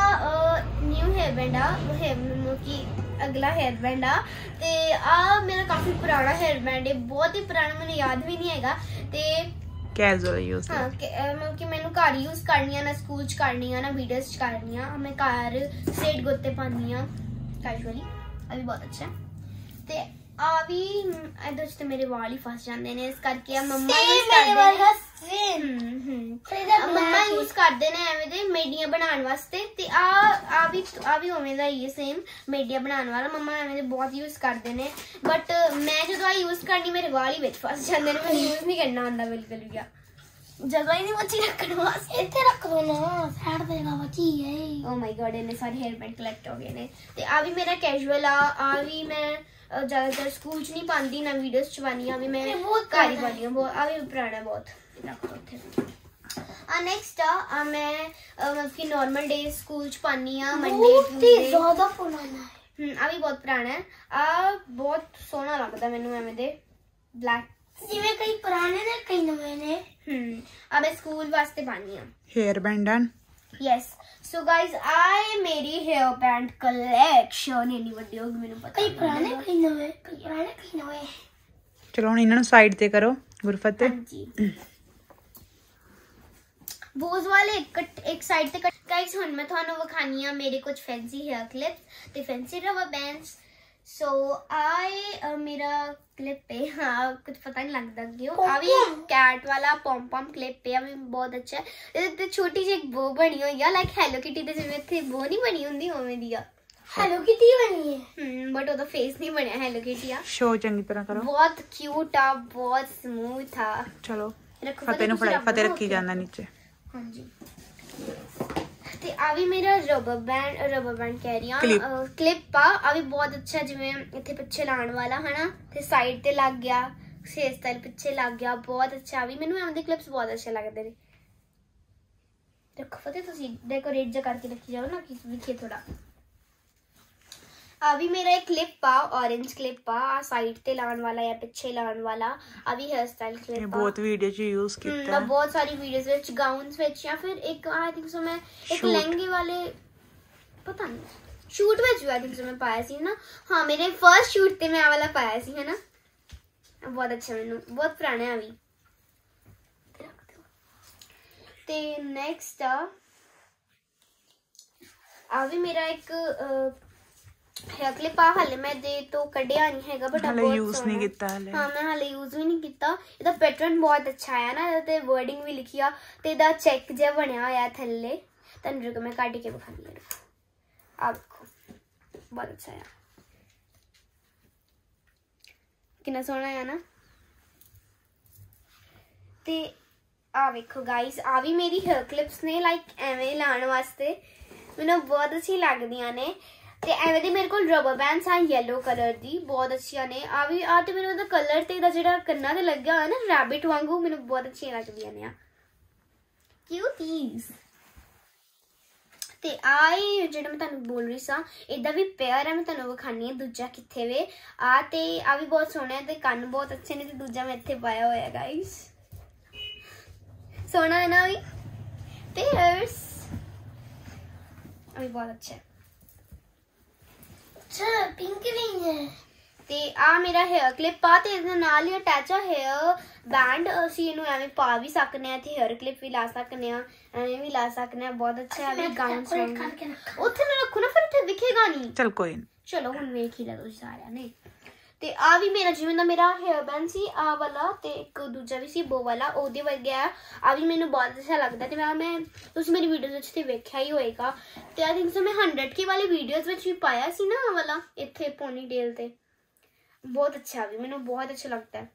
ਨਿਊ ਹੇਅਰ ਬੈਂਡ ਆ ਉਹ ਹੈ ਮੈਨੂੰ ਕਿ ਅਗਲਾ ਹੇਅਰ ਬੈਂਡ ਆ। ਤੇ ਆ ਮੇਰਾ ਕਾਫੀ ਪੁਰਾਣਾ ਹੇਅਰ ਬੈਂਡ ਹੈ ਬਹੁਤ ਹੀ ਪੁਰਾਣਾ ਮੈਨੂੰ ਯਾਦ ਵੀ ਨਹੀਂ ਹੈਗਾ। ਤੇ ਕੈਜੂਅਲ ਯੂਜ਼ ਹਾਂ ਮਤਲਬ ਕਿ ਮੈਨੂੰ ਘਰ ਯੂਜ਼ ਕਰਨੀ ਆ ਨਾ ਸਕੂਲ ਚ ਕਰਨੀ ਆ ਨਾ ਵੀਡੀਓਜ਼ ਚ ਕਰਨੀ ਆ ਮੈਂ ਘਰ ਸੇਟ ਗੋਤੇ ਪਾਉਂਦੀ ਆ ਕੈਜੂਅਲੀ ਆ ਵੀ ਬਹੁਤ ਅੱਛਾ। ਤੇ ਆ ਵੀ ਇਹਦੇ ਚ ਤੇ ਮੇਰੇ ਵਾਲ ਹੀ ਫਸ ਜਾਂਦੇ ਨੇ ਇਸ ਕਰਕੇ ਆ ਮੰਮਾ ਯੂਜ਼ ਮੇਰੇ ਕਰਦੇ ਨੇ। ਮੰਮਾ ਯੂਜ਼ ਕਰਦੇ ਨੇ ਐਵੇਂ ਦੇ ਮੇਡੀਆਂ ਬਣਾਉਣ ਵਾਸਤੇ। ਤੇ ਆ ਆ ਵੀ ਆ ਵੀ ਉਵੇਂ ਦਾ ਹੀ ਹੈ ਸੇਮ ਮੇਡੀਆਂ ਬਣਾਉਣ ਵਾਲਾ। ਮੰਮਾ ਐਵੇਂ ਦੇ ਬਹੁਤ ਯੂਜ਼ ਕਰਦੇ ਨੇ। ਬਟ ਮੈਂ ਜਦੋਂ ਆ ਯੂਜ਼ ਕਰਨੀ ਮੇਰੇ ਵਾਲ ਹੀ ਵਿੱਚ ਫਸ ਜਾਂਦੇ ਨੇ। ਮੈਨੂੰ ਯੂਜ਼ ਨਹੀਂ ਕਰਨਾ ਆਉਂਦਾ ਬਿਲਕੁਲ ਵੀ ਆ। ਜਗ੍ਹਾ ਹੀ ਨਹੀਂ ਬਚੀ ਰੱਖਣ ਵਾਸਤੇ। ਇੱਥੇ ਰੱਖ ਦੋ ਨਾ ਸਾਈਡ ਤੇ ਜਗ੍ਹਾ ਬਚੀ ਹੈ ਓ ਮਾਈ ਗॉड ਇਹਨੇ ਸਾਰੇ ਹੇਅਰ ਬੈਂਡ ਕਲੈਕਟ ਹੋ ਗਏ ਨੇ। ਤੇ ਆ ਵੀ ਮੇਰਾ ਕੈਜੂਅਲ ਆ ਆ ਵੀ ਮੈਂ ਜ਼ਿਆਦਾਤਰ ਸਕੂਲ ਚ ਨਹੀਂ ਪਾਉਂਦੀ ਨਾ ਵੀਡੀਓਜ਼ ਚ ਪਾਉਂਦੀ ਆ ਵੀ ਮੈਂ ਘਰ ਹੀ ਪਾਉਂਦੀ ਹਾਂ ਬਹੁਤ ਆ ਵੀ ਪੁਰਾਣਾ ਬਹੁਤ। ਰੱਖ ਦੋ ਉੱਥੇ ਆ ਨੈਕਸਟ ਆ ਮੈਂ ਮਤਲਬ ਕਿ ਨਾਰਮਲ ਡੇ ਸਕੂਲ ਚ ਪਾਉਂਦੀ ਆ ਮੰਡੇ ਟਿਊਜ਼ਡੇ ਜ਼ਿਆਦਾ ਪੁਰਾਣਾ ਹੈ। ਹਮ ਆ ਵੀ ਬਹੁਤ ਪੁਰਾਣਾ ਹੈ। ਆ ਬਹੁਤ ਸੋਹਣਾ ਲੱਗਦਾ ਮੈਨੂੰ ਐਵੇਂ ਦੇ ਬਲੈਕ ਜਿਵੇਂ ਕਈ ਪੁਰਾਣੇ ਨੇ ਕਈ ਨਵੇਂ ਨੇ। ਹਮ ਆ ਮੈਂ ਸਕੂਲ ਵਾਸਤੇ ਪਾਉਂਦੀ ਆ ਹੇਅਰ ਬੈਂਡ ਹਨ ਯੈਸ ਸੋ ਗਾਇਜ਼ ਆਈ ਮੇਰੀ ਹੇਅਰ ਬੈਂਡ ਕਲੈਕਸ਼ਨ ਇੰਨੀ ਵੱਡੀ ਹੋ ਗਈ ਮੈਨੂੰ ਪਤਾ ਕਈ ਪੁਰਾਣੇ। ਕਈ ਨਵੇਂ ਕਈ ਪੁਰਾਣੇ ਕਈ ਨਵੇਂ। ਚਲੋ ਹੁਣ ਇਹਨਾਂ ਨੂੰ ਸਾਈਡ ਤੇ ਕਰੋ ਗੁਰਫਤਿਹ ਹਾਂਜੀ। ਬੋਜ਼ ਵਾਲੇ ਇੱਕ ਇੱਕ ਸਾਈਡ ਤੇ ਗਾਇਸ ਹੁਣ ਮੈਂ ਤੁਹਾਨੂੰ ਵਿਖਾਨੀ ਆ ਮੇਰੇ ਕੁਝ ਫੈਂਸੀ ਹੇਅਰ ਕਲਿਪਸ ਤੇ ਫੈਂਸੀ ਰਬਰ ਬੈਂਡਸ ਸੋ ਆਏ ਮੇਰਾ ਕਲਿੱਪ ਹੈ। ਹਾਂ ਕੁਝ ਪਤਾ ਨਹੀਂ ਲੱਗਦਾ ਕਿਉਂ। ਆ ਵੀ? ਕੈਟ ਵਾਲਾ ਪੌਮ ਪੌਮ ਕਲਿੱਪ ਹੈ। ਆ ਵੀ ਬਹੁਤ ਅੱਛਾ ਹੈ। ਇਹਦੇ ਤੇ ਛੋਟੀ ਜਿਹੀ ਇੱਕ ਬੋ ਬਣੀ ਹੋਈ ਆ। ਲਾਈਕ ਹੈਲੋ ਕਿਟੀ ਦੇ ਜਿਵੇਂ ਇੱਥੇ ਬੋ ਨਹੀਂ ਬਣੀ ਹੁੰਦੀ ਉਵੇਂ ਦੀ ਆ। ਹੈਲੋ ਕਿਤੀ ਬਣੀ ਹੈ। ਹਮ ਬਟ ਉਹਦਾ ਫੇਸ ਨਹੀਂ ਬਣਿਆ ਹੈਲੋ ਕਿਟੀ ਆ। ਸ਼ੋ ਚੰਗੀ ਤਰ੍ਹਾਂ ਕਰੋ। ਬਹੁਤ ਕਿਊਟ ਆ ਬਹੁਤ ਸਮੂਥ ਆ। ਚਲੋ ਫਤਿਹ ਨੂੰ ਫੜਾਈ ਰੱਖ ਫਤਿਹ ਰੱਖੀ। ਜਾਂਦਾ ਨੀਚੇ। ਹਾਂਜੀ। ਤੇ ਆ ਵੀ ਮੇਰਾ ਰਬਰ ਬੈਂਡ ਰਬਰ ਬੈਂਡ ਕਹਿ ਰਹੀ ਕਲਿੱਪ ਆ। ਆ ਵੀ ਬਹੁਤ ਅੱਛਾ ਜਿਵੇਂ ਇੱਥੇ ਪਿੱਛੇ ਲਾਉਣ ਵਾਲਾ ਹਨਾ? ਤੇ ਸਾਈਡ ਤੇ ਲੱਗ ਗਿਆ ਸੇਸ ਤਲ ਪਿੱਛੇ ਲੱਗ ਗਿਆ ਬਹੁਤ ਅੱਛਾ। ਆ ਵੀ ਮੈਨੂੰ ਐਵੇਂ ਦੇ ਕਲਿੱਪਸ ਬਹੁਤ ਅੱਛੇ ਲੱਗਦੇ ਨੇ। ਦੇਖੋ ਫਤਿਹ ਤੁਸੀਂ ਡੈਕੋਰੇਟ ਜਿਹਾ ਕਰਕੇ ਰੱਖੀ ਜਾਓ ਨਾ ਕਿ ਵਿਖੇ ਥੋੜਾ ਆ ਵੀ ਮੇਰਾ ਇੱਕ ਕਲਿੱਪ ਆ orange ਕਲਿੱਪ ਆ ਸਾਈਡ ਤੇ ਲਾਉਣ ਵਾਲਾ ਜਾਂ ਪਿੱਛੇ ਲਾਉਣ ਵਾਲਾ ਆ ਵੀ ਹੇਅਰ ਸਟਾਈਲ ਇਹ ਕਲਿੱਪ ਆ ਬਹੁਤ ਵੀਡੀਓ ਚ ਯੂਜ਼ ਹਮ, ਕੀਤਾ ਮੈਂ ਹੈ। ਬਹੁਤ ਸਾਰੀ ਵੀਡੀਓਜ਼ ਵਿੱਚ ਗਾਊਨਸ ਵਿੱਚ ਜਾਂ ਫਿਰ ਇੱਕ ਆਈ ਥਿੰਕ ਸੋ ਮੈਂ ਇੱਕ Shoot. ਲਹਿੰਗੇ ਵਾਲੇ ਪਤਾ ਨਹੀਂ ਸ਼ੂਟ ਵਿੱਚ ਵੀ ਆਈ ਥਿੰਕ ਸੋ ਮੈਂ ਪਾਇਆ ਸੀ ਨਾ ਹਾਂ ਮੇਰੇ ਫਰਸਟ ਸ਼ੂਟ ਤੇ ਮੈਂ ਆ ਵਾਲਾ ਪਾਇਆ ਸੀ ਹੈ ਨਾ ਬਹੁਤ ਅੱਛਾ ਮੈਨੂੰ ਬਹੁਤ ਪੁਰਾਣਾ ਹੈਅਰ ਕਲਿਪ ਆ ਹਲੇ ਮੈਂ ਦੇ ਤੋਂ ਕੱਢਿਆ ਨਹੀਂ ਹੈਗਾ ਬਟ ਹਾਲੇ use ਨਹੀਂ। ਕੀਤਾ ਹਾਲੇ। ਹਾਂ ਮੈਂ ਹਾਲੇ ਯੂਜ਼ ਵੀ ਨਹੀਂ ਕੀਤਾ। ਇਹਦਾ ਪੈਟਰਨ ਬਹੁਤ ਅੱਛਾ ਆਇਆ ਨਾ ਤੇ ਵਰਡਿੰਗ ਵੀ ਲਿਖੀ ਆ ਤੇ ਇਹਦਾ ਚੈੱਕ ਜਿਹਾ ਬਣਿਆ ਹੋਇਆ ਥੱਲੇ। ਤੁਹਾਨੂੰ ਰੁਕ ਮੈਂ ਕੱਢ ਕੇ ਵਿਖਾਉਂਦੀ ਹਾਂ। ਆ ਦੇਖੋ ਬਹੁਤ ਅੱਛਾ ਆ ਕਿੰਨਾ ਸੋਹਣਾ ਆ ਨਾ। ਤੇ ਆ ਵੇਖੋ ਗਾਇਸ ਆ ਵੀ ਮੇਰੀ ਹੈਅਰ ਕਲਿਪਸ ਨੇ ਲਾਈਕ ਐਵੇਂ ਲਾਉਣ ਵਾਸਤੇ। ਮੈਨੂੰ ਬਹੁਤ ਅੱਛੀ ਲੱਗਦੀਆਂ ਨੇ। ਤੇ ਐਵੇਂ ਦੀ ਮੇਰੇ ਕੋਲ ਰਬਰ ਬੈਂਡਸ ਆ ਯੈਲੋ ਕਲਰ ਦੀ ਬਹੁਤ ਅੱਛੀਆਂ ਨੇ। ਆ ਵੀ ਆ ਤੇ ਮੈਨੂੰ ਉਹਦਾ ਕਲਰ ਤੇ ਇਹਦਾ ਜਿਹੜਾ ਕੰਨਾਂ ਤੇ ਲੱਗਿਆ ਹੋਇਆ ਨਾ ਰੈਬਿਟ ਵਾਂਗੂ ਮੈਨੂੰ ਬਹੁਤ ਅੱਛੀਆਂ ਲੱਗਦੀਆਂ ਨੇ ਆ। ਕਿਊਟੀਜ਼ ਤੇ ਆਈ ਜਿਹੜਾ ਮੈਂ ਤੁਹਾਨੂੰ ਬੋਲ ਰਹੀ ਸਾਂ ਇਹਦਾ ਵੀ ਪਿਆਰ ਹੈ ਮੈਂ ਤੁਹਾਨੂੰ ਵਿਖਾਣੀ ਹੈ ਦੂਜਾ ਕਿੱਥੇ ਵੇ। ਆ ਤੇ ਆ ਵੀ ਬਹੁਤ ਸੋਹਣਾ ਹੈ ਤੇ ਕੰਨ ਬਹੁਤ ਅੱਛੇ ਨੇ ਤੇ ਦੂਜਾ ਮੈਂ ਇੱਥੇ ਪਾਇਆ ਹੋਇਆ ਗਾਇਸ ਸੋਹਣਾ ਹੈ ਨਾ ਵੀ? ਪੇਅਰਸ ਅਭੀ ਬਹੁਤ ਅੱਛਾ ਹੈ। ਅੱਛਾ ਪਿੰਕ ਨਹੀਂ ਹੈ ਤੇ ਆ ਮੇਰਾ ਹੈਅਰ ਕਲਿੱਪ ਆ ਤੇ ਇਹਦੇ ਨਾਲ ਹੀ ਅਟੈਚ ਆ ਹੈਅਰ ਬੈਂਡ ਅਸੀਂ ਇਹਨੂੰ ਐਵੇਂ ਪਾ ਵੀ ਸਕਨੇ ਆ ਤੇ ਹੈਅਰ ਕਲਿੱਪ ਵੀ ਲਾ ਸਕਨੇ ਆ ਐਵੇਂ ਵੀ ਲਾ ਸਕਨੇ ਆ ਬਹੁਤ ਅੱਛਾ ਵੀ decorate ਕਰਕੇ ਰੱਖਾਂ। ਉੱਥੇ ਨਾ ਰੱਖੋ ਨਾ ਫਿਰ ਉੱਥੇ ਦਿਖੇਗਾ ਨਹੀਂ ਚਲ ਕੋਈ ਨੀ। ਚਲੋ ਹੁਣ ਵੇਖ ਹੀ ਤੁਸੀਂ ਸਾਰਿਆਂ ਨੇ। ਤੇ ਆ ਵੀ ਮੇਰਾ ਜਿਵੇਂ ਦਾ ਮੇਰਾ ਹੈਅਰ ਬੈਂਡ ਸੀ ਆ ਵਾਲਾ ਤੇ ਇੱਕ ਦੂਜਾ ਵੀ ਸੀ ਬੋ ਵਾਲਾ ਉਹਦੇ ਵਰਗਾ ਆ ਆ ਵੀ ਮੈਨੂੰ ਬਹੁਤ ਅੱਛਾ ਲੱਗਦਾ ਤੇ ਮੈਂ ਮੈਂ ਤੁਸੀਂ ਮੇਰੀ ਵੀਡੀਓਜ਼ ਵਿੱਚ ਤੇ ਵੇਖਿਆ ਹੀ ਹੋਏਗਾ ਤੇ ਆਈ ਥਿੰਕ ਸੋ ਮੈਂ 100 ਕੀ ਵਾਲੀ ਵੀਡੀਓਜ਼ ਵਿੱਚ ਵੀ ਪਾਇਆ ਸੀ ਨਾ ਆ ਵਾਲਾ ਇੱਥੇ ਪੋਨੀ ਟੇਲ ਤੇ ਬਹੁਤ ਅੱਛਾ ਵੀ ਮੈਨੂੰ ਬਹੁਤ ਅੱਛਾ ਲੱਗਦਾ ਹੈ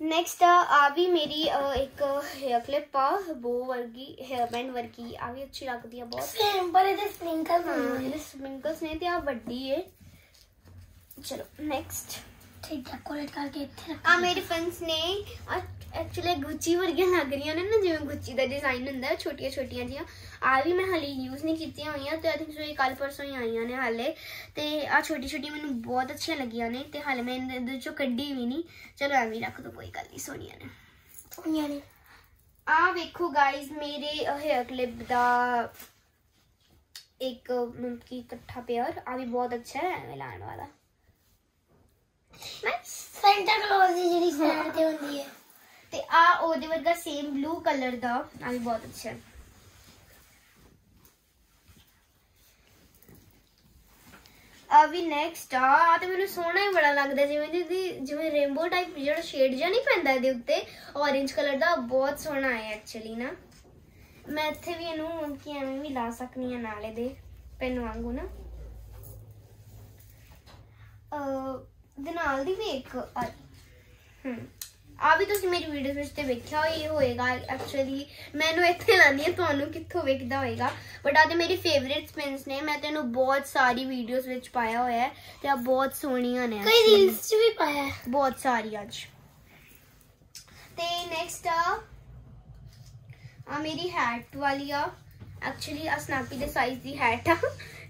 ਨੈਕਸਟ ਆ ਵੀ ਮੇਰੀ ਅ, ਇੱਕ ਹੈਅਰ ਕਲਿੱਪ ਆ ਬੋ ਵਰਗੀ ਹੈਅਰ ਬੈਂਡ ਵਰਗੀ ਆ ਵੀ ਅੱਛੀ ਲੱਗਦੀ ਆ ਬਹੁਤ ਸਿੰਪਲ ਇਹਦੇ ਸਪ੍ਰਿੰਕਲ ਹਾਂ ਬਣੇ ਇਹਦੇ ਸਪਿੰਕਲਸ ਨੇ ਤੇ ਆ ਵੱਡੀ ਏ ਚਲੋ ਨੈਕਸਟ ਠੀਕ ਡੈਕੋਰੇਟ ਕਰਕੇ ਇੱਥੇ ਰੱਖ। ਆ ਮੇਰੇ ਫਰੈਂਡਸ ਨੇ ਐਕਚੁਅਲੀ ਗੁੱਚੀ ਵਰਗੀਆਂ ਲੱਗ ਰਹੀਆਂ ਨੇ ਨਾ ਜਿਵੇਂ ਗੁੱਚੀ ਦਾ ਡਿਜ਼ਾਈਨ ਹੁੰਦਾ ਛੋਟੀਆਂ ਛੋਟੀਆਂ ਜੀਆਂ ਆ ਵੀ ਮੈਂ ਹਾਲੇ ਯੂਜ਼ ਨਹੀਂ ਕੀਤੀਆਂ ਹੋਈਆਂ ਤੇ ਆਈ ਥਿੰਕ ਸੋ ਇਹ ਕੱਲ ਪਰਸੋਂ ਹੀ ਆਈਆਂ ਨੇ ਹਾਲੇ। ਤੇ ਆ ਛੋਟੀ ਛੋਟੀ ਮੈਨੂੰ ਬਹੁਤ ਅੱਛੀਆਂ ਲੱਗੀਆਂ ਨੇ ਤੇ ਹਾਲੇ ਮੈਂ ਇਹਦੇ ਚੋਂ ਕੱਢੀ ਵੀ ਨਹੀਂ। ਚਲੋ ਐਵੇਂ ਰੱਖ ਦੋ ਕੋਈ ਗੱਲ ਨਹੀਂ ਸੋਹਣੀਆਂ ਨੇ। ਹੋਈਆਂ ਨੇ। ਆ ਵੇਖੋ ਗਾਇਸ ਮੇਰੇ ਹੈਅਰ ਕਲਿੱਪ ਦਾ ਇੱਕ ਮਤਲਬ ਕਿ ਇਕੱਠਾ ਪੇਅਰ ਆ ਵੀ ਬਹੁਤ ਅੱਛਾ ਹੈ ਐਵੇਂ ਲਾਉਣ ਵਾਲਾ। ਸੈਂਟਾ ਕਲੌਜ਼ ਦੀ ਜਿਹੜੀ ਸਟੈਂਡ ਤੇ ਹੁੰਦੀ ਹੈ। ਤੇ ਆ ਉਹਦੇ ਵਰਗਾ ਸੇਮ ਬਲੂ ਕਲਰ ਦਾ ਆ ਵੀ ਬਹੁਤ ਅੱਛਾ ਆ ਵੀ ਨੈਕਸਟ ਆ ਆਹ ਤੇ ਮੈਨੂੰ ਸੋਹਣਾ ਹੀ ਬੜਾ ਲੱਗਦਾ ਜਿਵੇਂ ਦੀ ਜਿਵੇਂ ਰੇਨਬੋ ਟਾਈਪ ਜਿਹੜਾ ਸ਼ੇਡ ਜਿਹਾ ਨਹੀਂ ਪੈਂਦਾ ਇਹਦੇ ਉੱਤੇ, orange ਕਲਰ ਦਾ ਬਹੁਤ ਸੋਹਣਾ ਹੈ ਐਕਚੁਅਲੀ ਨਾ। ਮੈਂ ਇੱਥੇ ਵੀ ਇਹਨੂੰ ਕਿ ਐਵੇਂ ਵੀ ਲਾ ਸਕਨੀ ਆ ਨਾਲ ਇਹਦੇ, ਪੈਨ ਵਾਂਗੂ ਨਾ। ਅ ਦੇ ਨਾਲ ਦੀ ਵੀ ਇੱਕ ਆ। ਹਮ ਆ ਵੀ ਤੁਸੀਂ ਮੇਰੀ ਵੀਡੀਓਜ਼ ਵਿੱਚ ਤੇ ਵੇਖਿਆ ਹੀ ਹੋਏਗਾ ਐਕਚੁਅਲੀ ਮੈਨੂੰ ਇੱਥੇ ਲਾਨੀ ਹੈ ਤੁਹਾਨੂੰ ਕਿੱਥੋਂ ਵੇਖਦਾ ਹੋਏਗਾ। ਬਟ ਆ ਤੇ ਮੇਰੀ ਫੇਵਰਿਟ ਸਪਿਨਸ ਨੇ ਮੈਂ ਤੈਨੂੰ ਬਹੁਤ ਸਾਰੀ ਵੀਡੀਓਜ਼ ਵਿੱਚ ਪਾਇਆ ਹੋਇਆ ਹੈ ਤੇ ਆ ਬਹੁਤ ਸੋਹਣੀਆਂ ਨੇ ਕਈ। ਰੀਲਸ 'ਚ ਵੀ ਪਾਇਆ ਹੈ? ਬਹੁਤ ਸਾਰੀ ਅੱਜ। ਤੇ ਨੈਕਸਟ ਆ ਆ ਮੇਰੀ ਹੈਟ ਵਾਲੀ ਆ। ਐਕਚੁਅਲੀ ਆ ਸਨੈਪੀ ਦੇ ਸਾਈਜ਼ ਦੀ ਹੈਟ ਆ।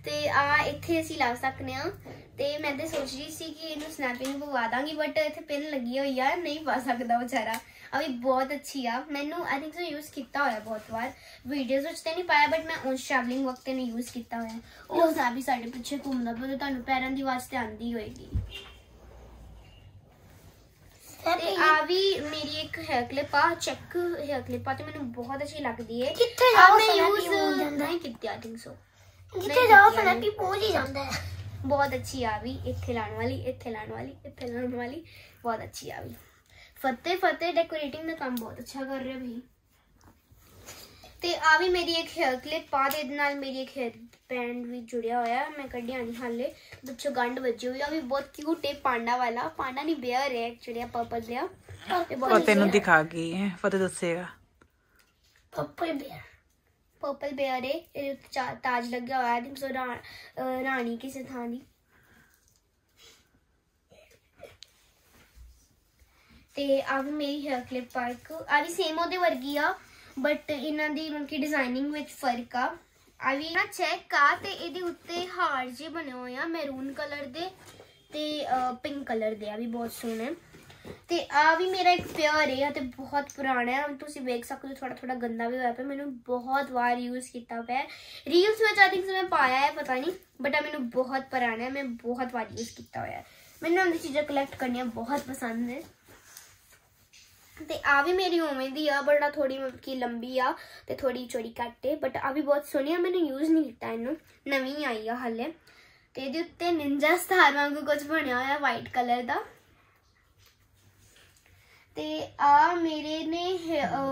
ਤੇ ਆ ਇੱਥੇ ਅਸੀਂ ਲਾ ਸਕਨੇ ਆ। ਤੇ ਮੈਂ ਤੇ ਸੋਚ ਰਹੀ ਸੀ ਕਿ ਇਹਨੂੰ ਸਨੈਪੀ ਨੂੰ ਪਵਾ ਦਾਂਗੀ ਬਟ ਇੱਥੇ ਪਿਨ ਲੱਗੀ ਹੋਈ ਆ ਨਹੀਂ ਪਾ ਸਕਦਾ ਵਿਚਾਰਾ। ਆ ਵੀ ਬਹੁਤ ਅੱਛੀ ਆ। ਮੈਨੂੰ ਆਈ ਥਿੰਕ ਸੋ ਯੂਜ਼ ਕੀਤਾ ਹੋਇਆ ਬਹੁਤ ਵਾਰ। ਵੀਡੀਓਜ਼ ਵਿੱਚ ਤੇ ਨਹੀਂ ਪਾਇਆ ਬਟ ਮੈਂ ਉਸ ਟਰੈਵਲਿੰਗ ਵਕਤ ਇਹਨੂੰ ਯੂਜ਼ ਕੀਤਾ ਹੋਇਆ। ਉਹ ਸਾ ਵੀ ਸਾਡੇ ਪਿੱਛੇ ਘੁੰਮਦਾ ਤੇ ਤੁਹਾਨੂੰ ਪੈਰਾਂ ਦੀ ਆਵਾਜ਼ ਤੇ ਆਂਦੀ ਹੋਏਗੀ। ਤੇ ਆ ਵੀ ਮੇਰੀ ਇੱਕ ਹੈਅਰ ਕਲਿੱਪ ਆ ਚੈੱਕ ਹੈਅਰ ਕਲਿੱਪ ਆ ਤੇ ਮੈਨੂੰ ਬਹੁਤ ਅੱਛੀ ਲੱਗਦੀ ਹੈ ਕਿੱਥੇ ਆ ਮੈਂ ਜਾਂਦਾ। ਨਹੀਂ ਕੀਤੀ ਆਈ ਥਿੰਕ ਸੋ ਜਿੱਥੇ ਜਾਓ ਸਨੈਪੀ ਪਹੁੰਚ ਹੀ ਜਾਂਦਾ ਹੈ ਬਹੁਤ ਅੱਛੀ ਆ ਵੀ ਇੱਥੇ ਲਾਉਣ ਵਾਲੀ ਇੱਥੇ ਲਾਉਣ ਵਾਲੀ ਇੱਥੇ ਲਾਉਣ ਵਾਲੀ ਬਹੁਤ ਅੱਛੀ ਆ ਵੀ। ਫਤਿਹ ਫਤਿਹ ਡੈਕੋਰੇਟਿੰਗ ਦਾ ਕੰਮ ਬਹੁਤ ਅੱਛਾ ਕਰ ਰਿਹਾ ਵੀ ਤੇ ਆ ਵੀ ਮੇਰੀ ਇੱਕ ਹੇਅਰ ਕਲਿੱਪ ਆ ਤੇ ਇਹਦੇ ਨਾਲ ਮੇਰੀ ਇੱਕ ਹੇਅਰ ਬੈਂਡ ਵੀ ਜੁੜਿਆ ਹੋਇਆ ਮੈਂ ਕੱਢਿਆ ਨਹੀਂ ਹਾਲੇ। ਵਿੱਚੋਂ ਗੰਢ ਵੱਜੀ ਹੋਈ ਆ ਵੀ ਬਹੁਤ ਕਿਊਟ ਹੈ ਪਾਂਡਾ ਵਾਲਾ। ਪਾਂਡਾ ਨਹੀਂ ਬੇਅਰ ਹੈ ਐਕਚੁਅਲੀ ਆ ਪਰਪਲ ਜਿਹਾ। ਤੇ ਬਹੁਤ ਫਤਿਹ ਨੂੰ ਦਿਖਾ ਗਈ ਹੈ ਫਤਿਹ ਦੱਸੇਗਾ। ਪੱਪੇ ਬਿਆ ਪਰਪਲ ਬੇਅਰ ਹੈ ਇਹਦੇ ਉੱਤੇ ਤਾਜ ਲੱਗਿਆ ਹੋਇਆ ਹੈ ਸੋ ਰਾਣੀ ਕਿਸੇ ਥਾਂ ਦੀ। ਤੇ ਆ ਵੀ ਮੇਰੀ ਹੇਅਰ ਕਲਿੱਪ ਆ ਇੱਕ। ਆ ਵੀ ਸੇਮ ਉਹਦੇ ਵਰਗੀ ਆ ਬਟ ਇਹਨਾਂ ਦੀ ਮਤਲਬ ਕਿ ਡਿਜ਼ਾਈਨਿੰਗ ਵਿੱਚ ਫ਼ਰਕ ਆ। ਆ ਵੀ ਨਾ ਚੈੱਕ ਆ ਤੇ ਇਹਦੇ ਉੱਤੇ ਹਾਰ ਜੇ ਬਣੇ ਹੋਏ ਆ ਮੈਰੂਨ ਕਲਰ ਦੇ ਤੇ ਪਿੰਕ ਕਲਰ ਦੇ ਆ ਵੀ ਬਹੁਤ ਸੋਹਣੇ। ਤੇ ਆ ਵੀ ਮੇਰਾ ਇੱਕ ਪਿਆਰ ਹੈ ਤੇ ਬਹੁਤ ਪੁਰਾਣਾ ਹੈ। ਤੁਸੀਂ ਵੇਖ ਸਕਦੇ ਹੋ ਥੋੜਾ ਥੋੜਾ ਗੰਦਾ ਵੀ ਹੋਇਆ ਪਿਆ। ਮੈਨੂੰ ਬਹੁਤ ਵਾਰ ਯੂਜ਼ ਕੀਤਾ ਪਿਆ। ਰੀਲਸ ਵਿੱਚ ਆਈ ਥਿੰਕ ਮੈਂ ਪਾਇਆ ਹੈ, ਪਤਾ ਨਹੀਂ ਬਟ ਆ ਮੈਨੂੰ ਬਹੁਤ ਪੁਰਾਣਾ ਹੈ। ਮੈਂ ਬਹੁਤ ਵਾਰ ਯੂਜ਼ ਕੀਤਾ ਹੋਇਆ ਹੈ। ਮੈਨੂੰ ਇਹ ਚੀਜ਼ਾਂ ਕਲੈਕਟ ਕਰਨੀਆਂ ਬਹੁਤ ਪਸੰਦ ਹੈ ਤੇ ਆ ਵੀ ਮੇਰੀ ਉਵੇਂ ਦੀ ਆ ਬੜਾ ਥੋੜੀ ਮਤਲਬ ਕਿ ਲੰਬੀ ਆ ਤੇ ਥੋੜੀ ਚੌੜੀ ਘੱਟ ਹੈ ਬਟ ਆ ਵੀ ਬਹੁਤ ਸੋਹਣੀ ਆ, ਮੈਨੂੰ ਯੂਜ਼ ਨਹੀਂ ਕੀਤਾ ਇਹਨੂੰ। ਨਵੀਂ ਆਈ ਆ ਹਾਲੇ। ਤੇ ਇਹਦੇ ਉੱਤੇ ਨਿੰਜਾ ਸਟਾਰ ਵਾਂਗੂ ਕੁਝ ਬਣਿਆ ਹੋਇਆ ਵਾਈਟ ਕਲਰ ਦਾ। ਤੇ ਆ ਮੇਰੇ ਨੇ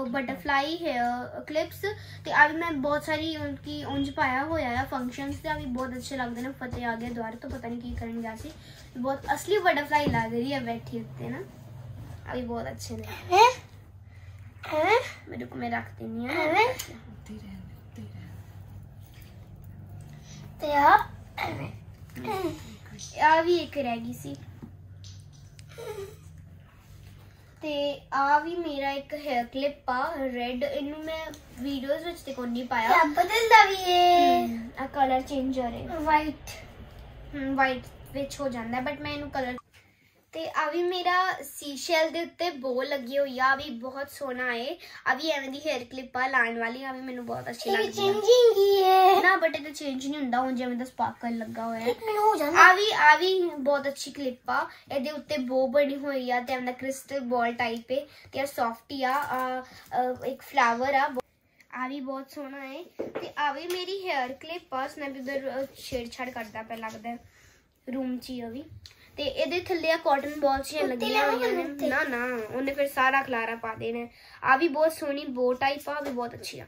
ਬਟਰਫਲਾਈ ਹੇਅਰ ਕਲਿੱਪਸ ਤੇ ਆ ਵੀ ਮੈਂ ਬਹੁਤ ਸਾਰੀ ਉਨਕੀ ਉਂਝ ਪਾਇਆ ਹੋਇਆ ਆ ਫੰਕਸ਼ਨਸ ਤੇ ਆ ਵੀ ਬਹੁਤ ਅੱਛੇ ਲੱਗਦੇ ਨੇ ਫਤਿਹ ਆ ਗਿਆ ਦੁਆਰਾ ਤੋਂ ਪਤਾ ਨਹੀਂ ਕੀ ਕਰਨ ਗਿਆ ਸੀ ਬਹੁਤ ਅਸਲੀ ਬਟਰਫਲਾਈ ਲੱਗ ਰਹੀ ਹੈ ਬੈਠੀ ਉੱਤੇ ਨਾ ਆ ਵੀ ਬਹੁਤ ਅੱਛੇ ਨੇ ਹੈ ਹੈ ਮੇਰੇ ਕੋ ਮੈਂ ਰੱਖ ਦਿੰਨੀ ਆ ਐਵੇਂ? ਤੇ ਆ ਐਵੇਂ ਆ ਵੀ ਇੱਕ ਰਹਿ ਗਈ ਸੀ ਤੇ ਆ ਵੀ ਮੇਰਾ ਇੱਕ ਹੇਅਰ ਕਲਿੱਪ ਆ ਰੈੱਡ ਇਹਨੂੰ ਮੈਂ ਵੀਡੀਓਜ਼ ਵਿੱਚ ਤੇ ਕੋਈ ਨਹੀਂ ਪਾਇਆ। ਇਹ ਬਦਲਦਾ ਵੀ ਹੈ ਆ ਕਲਰ ਚੇਂਜਰ ਹੈ ਵਾਈਟ ਹਮ ਵਾਈਟ ਵਿੱਚ ਹੋ ਜਾਂਦਾ ਬਟ ਮੈਂ ਇਹਨੂੰ ਕਲਰ ਤੇ ਆ ਵੀ ਮੇਰਾ ਸੀਸ਼ੈਲ ਦੇ ਉੱਤੇ ਬੋ ਲੱਗੀ ਹੋਈ ਆ ਵੀ ਬਹੁਤ ਸੋਹਣਾ ਹੈ ਆ ਵੀ ਐਵੇਂ ਦੀ ਹੇਅਰ ਕਲਿੱਪ ਆ ਲਾਉਣ ਵਾਲੀ ਆ ਵੀ ਮੈਨੂੰ ਬਹੁਤ ਅੱਛੀ ਇਹ ਲੱਗਦੀ ਹੈ ਚੇਂਜਿੰਗ ਹੀ ਹੈ ਨਾ ਬਟ ਇਹ ਤਾਂ ਚੇਂਜ ਨਹੀਂ ਹੁੰਦਾ ਉਹ ਜਿਵੇਂ ਦਾ ਸਪਾਰਕਲ ਲੱਗਾ ਹੋਇਆ ਹੈ ਮਿੰਟ ਹੋ ਜਾਂਦਾ। ਆ ਵੀ ਆ ਵੀ ਬਹੁਤ ਅੱਛੀ ਕਲਿੱਪ ਆ। ਇਹਦੇ ਉੱਤੇ ਬੋ ਬਣੀ ਹੋਈ ਆ ਤੇ ਇਹਦਾ ਕ੍ਰਿਸਟਲ ਬਾਲ ਟਾਈਪ ਹੈ ਤੇ ਆ ਸੌਫਟ ਹੀ ਆ ਇੱਕ ਫਲਾਵਰ ਆ। ਆ ਵੀ ਬਹੁਤ ਸੋਹਣਾ ਹੈ ਤੇ ਆ ਵੀ ਮੇਰੀ ਹੇਅਰ ਕਲਿੱਪ ਆ ਸਨੈਪ ਇਧਰ ਛੇੜਛਾੜ ਕਰਦਾ ਪਿਆ ਲੱਗਦਾ ਰੂਮ 'ਚ ਹੀ ਆ ਵੀ। ਤੇ ਇਹਦੇ ਥੱਲੇ ਆ ਕਾਟਨ ਬਾਲਸ ਜਿਹੀਆਂ ਲੱਗੀਆਂ ਹੋਈਆਂ ਨੇ। ਨਾ ਨਾ ਉਹਨੇ ਫਿਰ ਸਾਰਾ ਖਲਾਰਾ ਪਾ ਦੇਣਾ। ਆ ਵੀ ਬਹੁਤ ਸੋਹਣੀ ਬੋ ਟਾਈਪ ਆ ਉਹ ਵੀ ਬਹੁਤ ਅੱਛੀ ਆ।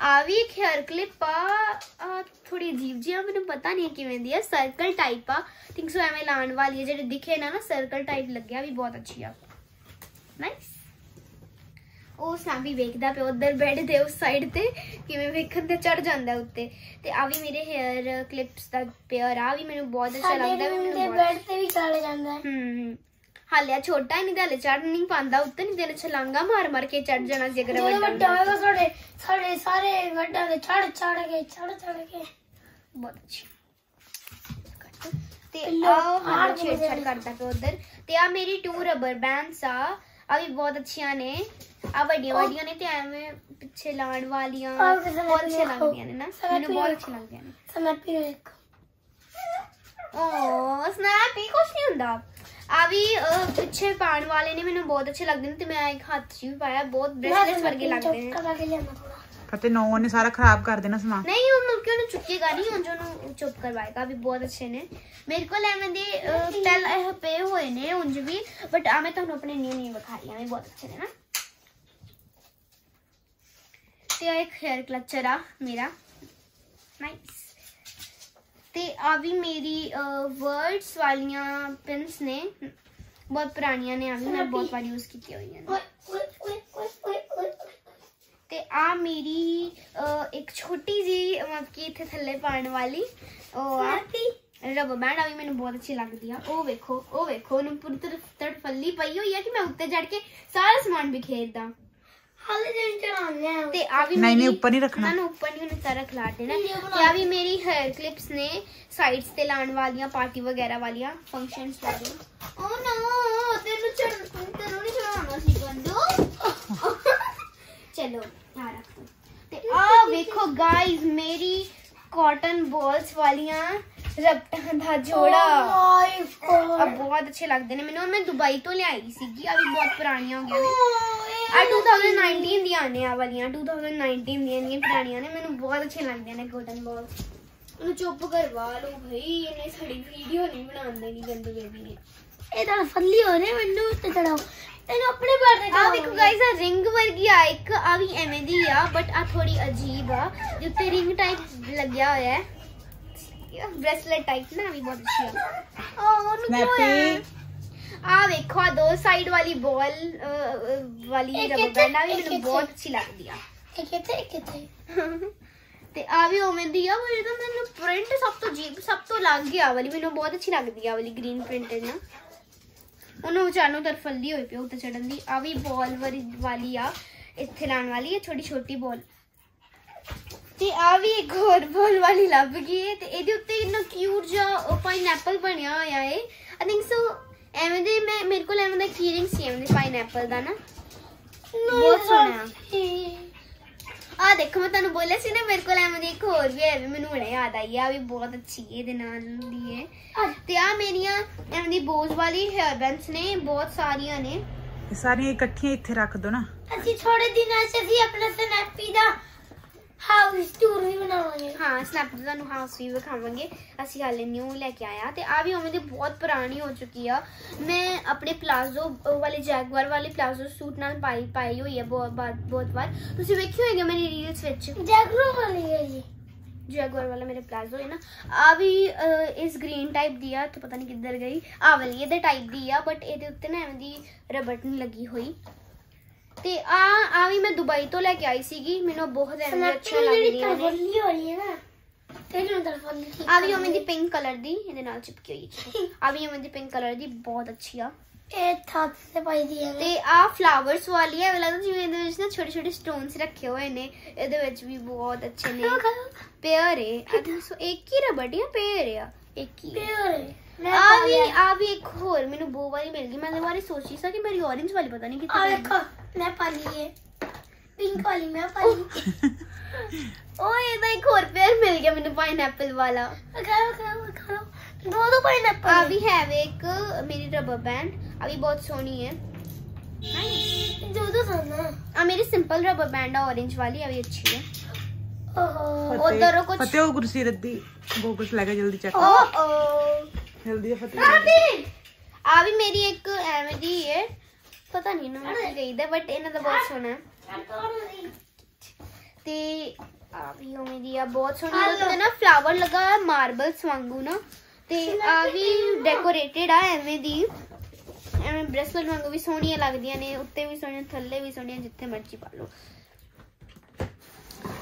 ਆ ਵੀ ਇੱਕ ਹੇਅਰ ਕਲਿੱਪ ਆ। ਆਹ ਥੋੜੀ ਅਜੀਬ ਜਿਹੀ ਆ ਮੈਨੂੰ ਪਤਾ ਨਹੀਂ ਕਿਵੇਂ ਦੀ ਆ। ਸਰਕਲ ਟਾਈਪ ਆ। ਥਿੰਕ ਸੋ ਐਵੇਂ ਲਾਉਣ ਵਾਲੀ ਹੈ ਜਿਹੜੇ ਦਿਖੇ ਨਾ ਨਾ ਸਰਕਲ ਟਾਈਪ ਲੱਗਿਆ ਵੀ ਬਹੁਤ ਅੱਛੀ ਆ। ਨਾਈਸ ਉਹ ਸਾਂਭੀ ਵੇਖਦਾ ਪਿਆ ਉਧਰ ਬੈੱਡ ਦੇ ਉਸ ਸਾਈਡ ਤੇ ਕਿਵੇਂ ਵੇਖਣ ਤੇ ਚੜ ਜਾਂਦਾ ਉੱਤੇ। ਤੇ ਆ ਵੀ ਮੇਰੇ ਹੇਅਰ ਕਲਿੱਪਸ ਦਾ ਪੇਅਰ ਆ ਵੀ ਮੈਨੂੰ ਬਹੁਤ ਅੱਛਾ ਲੱਗਦਾ ਮੈਨੂੰ ਬਹੁਤ ਬੈੱਡ ਤੇ ਵੀ ਚੜ ਜਾਂਦਾ ਹੈ। ਹੂੰ ਹਾਲੇ ਆ ਛੋਟਾ ਨਹੀਂ ਤੇ ਹਾਲੇ ਚੜ ਨਹੀਂ ਪਾਉਂਦਾ ਉੱਤੇ ਨਹੀਂ ਤੇ ਛਲਾਂਗਾ ਮਾਰ ਮਾਰ ਕੇ ਚੜ ਜਾਣਾ ਜੇ ਅਗਰ ਵੱਡਾ ਵੱਡਾ ਹੁੰਦਾ। ਹੋਏਗਾ ਸਾਡੇ ਸਾਡੇ ਸਾਰੇ ਵੱਡਾਂ ਦੇ ਚੜ ਚੜ ਕੇ ਚੜ ਚੜ ਕੇ। ਬਹੁਤ ਅੱਛੀ। ਤੇ ਆ ਹਾਰ ਛੇੜ ਛਾੜ। ਕਰਦਾ ਪਿਆ ਉਧਰ। ਤੇ ਆ ਮੇਰੀ ਟੂ ਰਬਰ ਬੈਂਡਸ ਆ ਆ ਵੀ ਬਹੁਤ ਅੱਛੀਆਂ ਨੇ। ਆ ਵੱਡੀਆਂ ਵੱਡੀਆਂ ਨੇ ਤੇ ਐਵੇਂ ਪਿੱਛੇ ਲਾਣ ਵਾਲੀਆਂ ਆਹ ਕਿਸੇ ਨੇ ਬਹੁਤ ਅੱਛੀਆਂ ਦੇਖੋ। ਲੱਗਦੀਆਂ ਨੇ ਨਾ ਸਾਰਾ ਮੈਨੂੰ ਬਹੁਤ ਪੀਲਾ ਅੱਛੀਆਂ ਲੱਗਦੀਆਂ ਨੇ ਸਨੈਪੀ ਇੱਕ ਓ ਸਨੈਪੀ ਕੁਛ ਨਹੀਂ ਹੁੰਦਾ ਆ ਵੀ ਅਹ, ਪਿੱਛੇ ਪਾਣ ਵਾਲੇ ਨੇ ਮੈਨੂੰ ਬਹੁਤ ਅੱਛੇ ਲੱਗਦੇ ਨੇ ਤੇ ਮੈਂ ਇੱਕ ਹੱਥ 'ਚ ਵੀ ਪਾਇਆ ਬਹੁਤ ਬ੍ਰੇਸਲੇਟਸ ਵਰਗੇ ਲੱਗਦੇ ਨੇ ਕਰਾ ਕੇ ਲਿਆਣਾ ਥੋੜਾ ਫਤਿਹ ਨੌ ਨੇ ਸਾਰਾ ਖਰਾਬ ਕਰ ਦੇਣਾ ਸਮਾਨ ਨਹੀਂ ਉਹ ਮਤਲਬ ਕਿ ਉਹਨੂੰ ਚੁੱਕੇਗਾ ਨਹੀਂ ਉਹ ਉਹਨੂੰ ਚੁੱਪ ਕਰਵਾਏਗਾ ਵੀ ਬਹੁਤ ਅੱਛੇ ਨੇ ਮੇਰੇ ਕੋਲ ਐਵੇਂ ਦੇ ਅਹ, ਪਹਿਲ ਇਹ ਪਏ ਹੋਏ ਨੇ ਉਂਝ ਵੀ ਬਟ ਆ ਮੈਂ ਤੁਹਾਨੂੰ ਆਪਣੇ ਨਿਊ ਨਿਊ ਵਿਖਾ ਰਹੀ ਹਾਂ ਵੀ ਬਹੁਤ ਅੱਛੇ ਨੇ ਨਾ ਤੇ ਆ ਇੱਕ ਹੇਅਰ ਕਲਚਰ ਆ ਮੇਰਾ। ਨਾਈਸ ਤੇ ਆ ਵੀ ਮੇਰੀ ਵਰਡਸ ਵਾਲੀਆਂ ਪਿੰਸ ਨੇ। ਬਹੁਤ ਪੁਰਾਣੀਆਂ ਨੇ ਆ ਵੀ ਮੈਂ ਬਹੁਤ ਵਾਰ ਯੂਜ਼ ਕੀਤੀਆਂ ਹੋਈਆਂ ਨੇ। ਤੇ ਆ ਮੇਰੀ ਇੱਕ ਛੋਟੀ ਜੀ ਮਤਲਬ ਕਿ ਇੱਥੇ ਥੱਲੇ ਪਾਉਣ ਵਾਲੀ ਉਹ ਆ ਰਬਰ ਬੈਂਡ ਆ ਵੀ ਮੈਨੂੰ ਬਹੁਤ ਅੱਛੀ ਲੱਗਦੀ ਆ। ਉਹ ਵੇਖੋ ਉਹ ਵੇਖੋ ਉਹਨੂੰ ਪੂਰੀ ਤਰ੍ਹਾਂ ਤੜਫੱਲੀ ਪਈ ਹੋਈ ਆ ਕਿ ਮੈਂ ਉੱਤੇ ਚੜ ਕੇ ਸਾਰਾ ਸਮਾਨ ਬਿਖੇਰਦਾ ਹਾਲੇ ਦਿਨ ਚੜਾਉਂਦੇ ਆ ਤੇ ਆ ਵੀ ਨਹੀਂ, ਨਹੀਂ, ਮੇਰੀ- ਉੱਪਰ ਨਹੀਂ ਰੱਖਣਾ। ਨਾ ਨਾ ਉੱਪਰ ਨਹੀਂ ਉਹਨੇ ਸਾਰਾ ਖਿਲਾਰ ਦੇਣਾ ਵੀਡੀਓ ਬਣਾ ਤੇ ਆ ਵੀ ਮੇਰੀ ਹੇਅਰ ਕਲਿੱਪਸ ਨੇ ਸਾਈਡਸ ਤੇ ਲਾਉਣ ਵਾਲੀਆਂ ਪਾਰਟੀ ਵਗੈਰਾ ਵਾਲੀਆਂ ਫੰਕਸ਼ਨਸ ਵਾਲੀਆਂ ਓ ਨੋ ਤੈਨੂੰ ਚੜ ਤੈਨੂੰ ਨਹੀਂ ਚੜਾਉਣਾ ਸੀ ਬੰਦੋ ਚਲੋ ਆ ਰੱਖੋ ਤੇ ਆ ਵੇਖੋ ਗਾਇਜ਼ ਮੇਰੀ ਕਾਟਨ ਬਾਲਸ ਵਾਲੀਆਂ ਰਬਟਾਂ ਦਾ ਜੋੜਾ ਮਾਈ ਆ ਗॉड ਬਹੁਤ ਅੱਛੇ ਲੱਗਦੇ ਆ ਵੀ ਬਹੁਤ ਪੁਰਾਣੀਆਂ ਹੋ ਗਈਆਂ ਨੇ ਆ 2019 ਦੀਆਂ ਨੇ ਆ ਵਾਲੀਆਂ 2019 ਦੀਆਂ ਨੇ ਪੁਰਾਣੀਆਂ ਨੇ ਮੈਨੂੰ ਬਹੁਤ ਅੱਛੇ ਲੱਗਦੇ ਨੇ ਕਾਟਨ ਬਾਲ ਉਹਨੂੰ ਚੁੱਪ ਕਰਵਾ ਲਓ ਭਾਈ ਇਹਨੇ ਸਾਡੀ ਵੀਡੀਓ ਨਹੀਂ ਬਣਾਉਣ ਦੇਣੀ ਗੰਦੂ ਬੇਬੀ ਨੇ। ਇਹ ਤਾਂ ਫੱਲੀ ਹੋ ਰਿਹਾ ਮੈਨੂੰ ਉੱਤੇ ਚੜਾਓ। ਇਹਨੂੰ ਆਪਣੇ ਪੈਰ ਤੇ ਆ ਵੇਖੋ ਗਾਇਸ ਆ ਰਿੰਗ ਵਰਗੀ ਆ ਇੱਕ ਆ ਵੀ ਐਵੇਂ ਦੀ ਆ ਬਟ ਆ ਥੋੜੀ ਅਜੀਬ ਆ ਜਿ ਉੱਤੇ ਰਿੰਗ ਟਾਈਪ ਲੱਗਿਆ ਹੋਇਆ ਹੈ। ਬ੍ਰੈਸਲੇਟ ਟਾਈਪ ਨਾ ਵੀ ਬਹੁਤ ਅੱਛੀ ਆ। ਉਹ ਉਹਨੂੰ ਕੀ ਹੋਇਆ ਸਨੈਪੀ ਆ ਵੇਖੋ ਆ ਦੋ ਸਾਈਡ ਵਾਲੀ ਬਾਲ ਵਾਲੀ ਰਬਰ ਬੈਂਡ ਆ ਵੀ ਮੈਨੂੰ। ਬਹੁਤ ਅੱਛੀ ਲੱਗਦੀ ਆ। ਇਹ ਕਿੱਥੇ ਕਿੱਥੇ ਤੇ ਆ ਵੀ ਉਵੇਂ ਦੀ ਆ ਪਰ ਇਹਦਾ ਮੈਨੂੰ ਪ੍ਰਿੰਟ ਸਭ ਤੋਂ ਜੀਬ ਸਭ ਤੋਂ ਲੱਗ ਗਿਆ ਵਾਲੀ। ਮੈਨੂੰ ਬਹੁਤ ਅੱਛੀ ਲੱਗਦੀ ਆ ਵਾਲੀ ਗ੍ਰੀਨ ਪ੍ਰਿੰਟਡ ਨਾ ਉਹਨੂੰ ਚਾਨੋ ਤਰਫ ਫਲਦੀ ਹੋਈ ਪਿਓ ਉੱਤੇ ਚੜਨ ਦੀ। ਆ ਵੀ ਬਾਲ ਵਾਲੀ ਆ ਇੱਥੇ ਲਾਉਣ ਵਾਲੀ ਹੈ ਛੋਟੀ ਛੋਟੀ ਬਾਲ ਤੇ ਆ ਵੀ ਇੱਕ ਹੋਰ ਬਾਲ ਵਾਲੀ ਲੱਭ ਗਈ ਹੈ ਤੇ ਇਹਦੇ ਉੱਤੇ ਇੰਨਾ ਕਿਊਟ ਜਿਹਾ ਪਾਈਨਐਪਲ ਬਣਿਆ ਹੋਇਆ ਹੈ ਆਈ ਥਿੰਕ ਸੋ ਐਵੇਂ ਦੇ ਮੈਂ ਮੇਰੇ ਕੋਲ ਐਵੇਂ ਦਾ ਕੀਰਿੰਗ ਸੀ ਐਵੇਂ ਦੇ ਪਾਈਨਐਪਲ ਦਾ ਨਾ। ਬਹੁਤ ਸੋਹਣਾ। ਆ ਦੇਖੋ ਮੈਂ ਤੁਹਾਨੂੰ ਬੋਲਿਆ ਸੀ ਨਾ ਮੇਰੇ ਕੋਲ ਐਵੇਂ ਦੀ ਇੱਕ ਹੋਰ ਵੀ ਹੈ ਵੀ ਮੈਨੂੰ ਹੁਣੇ ਯਾਦ ਆਈ ਆ ਵੀ ਬਹੁਤ ਅੱਛੀ ਹੈ ਇਹਦੇ ਨਾਲ ਦੀ ਹੈ। ਤੇ ਆ ਮੇਰੀਆਂ ਐਵੇਂ ਦੀ ਬੋਜ਼ ਵਾਲੀ ਹੈਅਰ ਬੈਂਡਸ ਨੇ ਬਹੁਤ ਸਾਰੀਆਂ ਨੇ। ਇਹ ਸਾਰੀਆਂ ਇਕੱਠੀਆਂ ਇੱਥੇ ਰੱਖ ਦੋ ਨਾ। ਅਸੀਂ ਥੋੜੇ ਦਿਨਾਂ ਚ ਅਸੀਂ ਆਪਣਾ ਸਨੈਪੀ ਦਾ ਹਾਊਸ ਟੂਰ ਵੀ ਬਣਾਵਾਂਗੇ। ਹਾਂ ਸਨੈਪ ਤੇ ਤੁਹਾਨੂੰ ਹਾਊਸ ਵੀ ਵਿਖਾਵਾਂਗੇ। ਅਸੀਂ ਹਾਲੇ ਨਿਊ ਲੈ ਕੇ ਆਇਆ ਤੇ ਆ ਵੀ ਉਵੇਂ ਦੀ ਬਹੁਤ ਪੁਰਾਣੀ ਹੋ ਚੁੱਕੀ ਆ। ਮੈਂ ਆਪਣੇ ਪਲਾਜ਼ੋ ਵਾਲੇ ਜੈਗਵਾਰ ਵਾਲੇ ਪਲਾਜ਼ੋ ਸੂਟ ਨਾਲ ਪਾਈ ਪਾਈ ਹੋਈ ਹੈ ਬਹੁਤ ਵਾਰ ਬਹੁਤ ਵਾਰ। ਤੁਸੀਂ ਵੇਖੀ ਹੋਏਗੀ ਮੇਰੀ ਰੀਲਸ ਵਿੱਚ? ਜੈਗਰੋ ਵਾਲੀ ਹੈ ਜੀ। ਜੈਗਵਾਰ ਵਾਲਾ ਮੇਰੇ ਪਲਾਜ਼ੋ ਹੈ ਨਾ। ਆ ਵੀ ਅਹ, ਇਸ ਗ੍ਰੀਨ ਟਾਈਪ ਦੀ ਆ ਤੇ ਪਤਾ ਨਹੀਂ ਕਿੱਧਰ ਗਈ। ਆ ਵਾਲੀ ਇਹਦੇ ਟਾਈਪ ਦੀ ਆ ਬਟ ਇਹਦੇ ਉੱਤੇ ਨਾ ਐਵੇਂ ਦੀ ਰਬੜ ਨਹੀਂ ਲੱਗੀ ਹੋਈ। ਤੇ ਆ ਆ ਵੀ ਮੈਂ ਦੁਬਈ ਤੋਂ ਲੈ ਕੇ ਆਈ ਸੀਗੀ ਮੈਨੂੰ ਬਹੁਤ ਐਵੇਂ ਅੱਛੀਆਂ ਜਿਹੜੀ ਲੱਗਦੀਆਂ ਨੇ ਤਰਫਲੀ ਹੋ ਰਹੀ ਹੈ ਨਾ ਤੇਰੀ ਤਰਫਲੀ ਠੀਕ ਆ ਵੀ ਉਵੇਂ ਦੀ ਪਿੰਕ ਕਲਰ ਦੀ ਇਹਦੇ ਨਾਲ ਚਿਪਕੀ ਹੋਈ ਹੈ ਆ ਵੀ ਉਵੇਂ ਦੀ ਪਿੰਕ ਕਲਰ ਦੀ ਬਹੁਤ ਅੱਛੀ ਆ। ਇਹ ਥਾਤ ਤੇ ਪਾਈ ਦੀ ਹੈ ਤੇ ਆ ਫਲਾਵਰਸ ਵਾਲੀ ਹੈ ਲੱਗਦਾ ਜਿਵੇਂ ਇਹਦੇ ਵਿੱਚ ਨਾ ਛੋਟੇ ਛੋਟੇ ਸਟੋਨਸ ਰੱਖੇ ਹੋਏ ਨੇ ਇਹਦੇ ਵਿੱਚ ਵੀ ਬਹੁਤ ਅੱਛੇ ਨੇ। ਪੇਅਰ ਹੈ। ਸੋ ਇੱਕ ਹੀ ਰਬੜ ਜਾਂ ਪੇਅਰ ਆ? ਇੱਕ ਹੀ ਪਿਓਰ ਮੈਂ ਆ ਵੀ। ਆ ਵੀ ਇੱਕ ਹੋਰ ਮੈਨੂੰ ਬੋ ਵਾਲੀ ਮਿਲ ਗਈ ਮੈਂ ਇਹਦੇ ਬਾਰੇ ਸੋਚੀ ਸੀ ਕਿ ਮੇਰੀ orange ਵਾਲੀ ਪਤਾ ਨਹੀਂ ਆ ਕਿੱਥੇ ਦੇਖੋ ਮੈਂ ਪਾ ਲਈ ਹੈ ਪਿੰਕ ਵਾਲੀ ਮੈਂ ਪਾ ਲਈ ਓਏ ਇਹਦਾ ਇੱਕ ਹੋਰ ਪੇਅਰ ਮਿਲ ਗਿਆ ਮੈਨੂੰ ਪਾਈਨਐਪਲ ਵਾਲਾ ਖਾਓ ਖਾਓ ਖਾਓ ਦੋ ਦੋ ਪਾਈਨਐਪਲ ਆ ਵੀ ਹੈ ਵੇ ਇੱਕ ਮੇਰੀ ਰਬਰ ਬੈਂਡ ਆ ਵੀ ਬਹੁਤ ਸੋਹਣੀ ਹੈ ਦੋ ਦੋ ਸੋਨਾ ਆ ਮੇਰੀ ਸਿੰਪਲ ਰਬਰ ਬੈਂਡ ਆ orange ਵਾਲੀ ਆ ਵੀ ਅੱਛੀ ਹੈ ਓਹੋ ਫਤਿਹ- ਉੱਧਰੋਂ ਕੁਛ- ਫਤਿਹ ਉਹ ਕੁਰਸੀ ਰੱਦੀ ਗੋਗਲਸ ਲੈ ਕੇ ਜਲਦੀ ਚੱਕ ਪਤਾ ਨਹੀਂ ਨਾ ਕੀ ਕਹੀਦਾ ਬਟ ਇਹਨਾਂ ਦਾ ਬਹੁਤ ਸੋਹਣਾ ਹੈ। ਤੇ ਆ ਵੀ ਉਵੇਂ ਦੀ ਆ ਬਹੁਤ ਸੋਹਣੀ ਤੇ ਨਾ ਫਲਾਵਰ ਲੱਗਾ ਹੋਇਆ ਮਾਰਬਲਸ ਵਾਂਗੂ ਨਾ। ਤੇ ਆ ਵੀ ਡੈਕੋਰੇਟਡ ਆ ਐਵੇਂ ਦੀ। ਐਵੇਂ ਬ੍ਰੈਸਲੇਟ ਵਾਂਗੂ ਵੀ ਸੋਹਣੀਆਂ ਲੱਗਦੀਆਂ ਨੇ ਉੱਤੇ ਵੀ ਸੋਹਣੀਆਂ ਥੱਲੇ ਵੀ ਸੋਹਣੀਆਂ ਜਿੱਥੇ ਮਰਜ਼ੀ ਪਾ ਲਓ।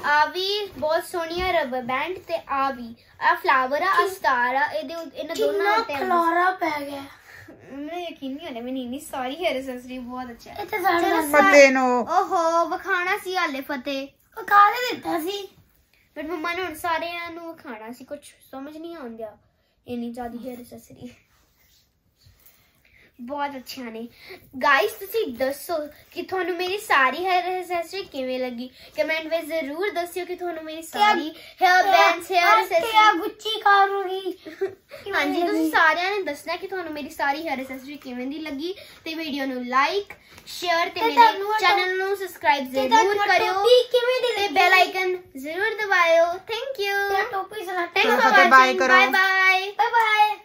ਆ ਵੀ ਬਹੁਤ ਸੋਹਣੀਆਂ ਰਬਰ ਬੈਂਡ ਤੇ ਆ ਵੀ। ਆ ਫਲਾਵਰ ਆ ਸਟਾਰ ਆ ਇਹਦੇ ਇਹਨਾਂ ਦੋਨਾਂ ਕਿੰਨਾ ਉੱਤੇ ਖਲਾਰਾ ਪੈ ਗਿਆ। ਮੈਨੂੰ ਯਕੀਨ ਨਹੀਂ ਹੋਣਾ ਮੈਨੂੰ ਇੰਨੀ ਸਾਰੀ ਹੈਰ ਅਸੈਸਰੀ ਬਹੁਤ ਅੱਛਾ ਹੈ। ਇੱਥੇ ਸਾਡੇ ਨਾਲ ਫਤਿਹ ਨੂੰ। ਓਹੋ ਵਿਖਾਣਾ ਸੀ ਹਾਲੇ ਫਤਿਹ। ਉਹ ਕਾਲੇ ਦਿੱਤਾ ਸੀ? ਬਟ ਮੰਮਾ ਨੇ ਹੁਣ ਸਾਰਿਆਂ ਨੂੰ ਵਿਖਾਣਾ ਸੀ ਕੁਝ ਸਮਝ ਨਹੀਂ ਆਉਂਦਿਆ। ਇੰਨੀ ਜ਼ਿਆਦਾ ਹੈਰ ਅਸੈਸਰੀ ਬਹੁਤ ਅੱਛੀਆਂ ਨੇ। ਗਾਇਸ ਤੁਸੀਂ ਦੱਸੋ ਕਿ ਤੁਹਾਨੂੰ ਮੇਰੀ ਸਾਰੀ ਹੈਰ ਅਸੈਸਰੀ ਕਿਵੇਂ ਲੱਗੀ? ਕਮੈਂਟ ਵਿੱਚ ਜ਼ਰੂਰ ਦੱਸਿਓ ਕਿ ਤੁਹਾਨੂੰ ਮੇਰੀ ਸਾਰੀ ਹੈਅਰ ਬੈਂਡਸ ਹੈਅਰ ਤੇ ਆ ਗੁੱਚੀ ਕਰੂਗੀ। ਹਾਂਜੀ ਤੁਸੀਂ ਸਾਰਿਆਂ ਨੇ ਦੱਸਣਾ ਕਿ ਤੁਹਾਨੂੰ ਮੇਰੀ ਸਾਰੀ ਹੈਰ ਅਸੈਸਰੀ ਕਿਵੇਂ ਦੀ ਲੱਗੀ। ਤੇ ਵੀਡੀਓ ਨੂੰ ਲਾਈਕ ਸ਼ੇਅਰ ਤੇ ਮੇਰੇ ਚੈਨਲ ਨੂੰ ਸਬਸਕ੍ਰਾਈਬ ਜ਼ਰੂਰ ਕਰਿਓ। ਟੋਪੀ ਕਿਵੇਂ ਦੀ ਤੇ ਲੱਗੀ? ਬੈਲ ਆਈਕਨ ਜ਼ਰੂਰ ਦਬਾਇਓ। ਥੈਂਕ ਯੂ ਟੋਪੀ bye ਵਾਚਿੰਗ ਕਰੋ। Bye bye bye bye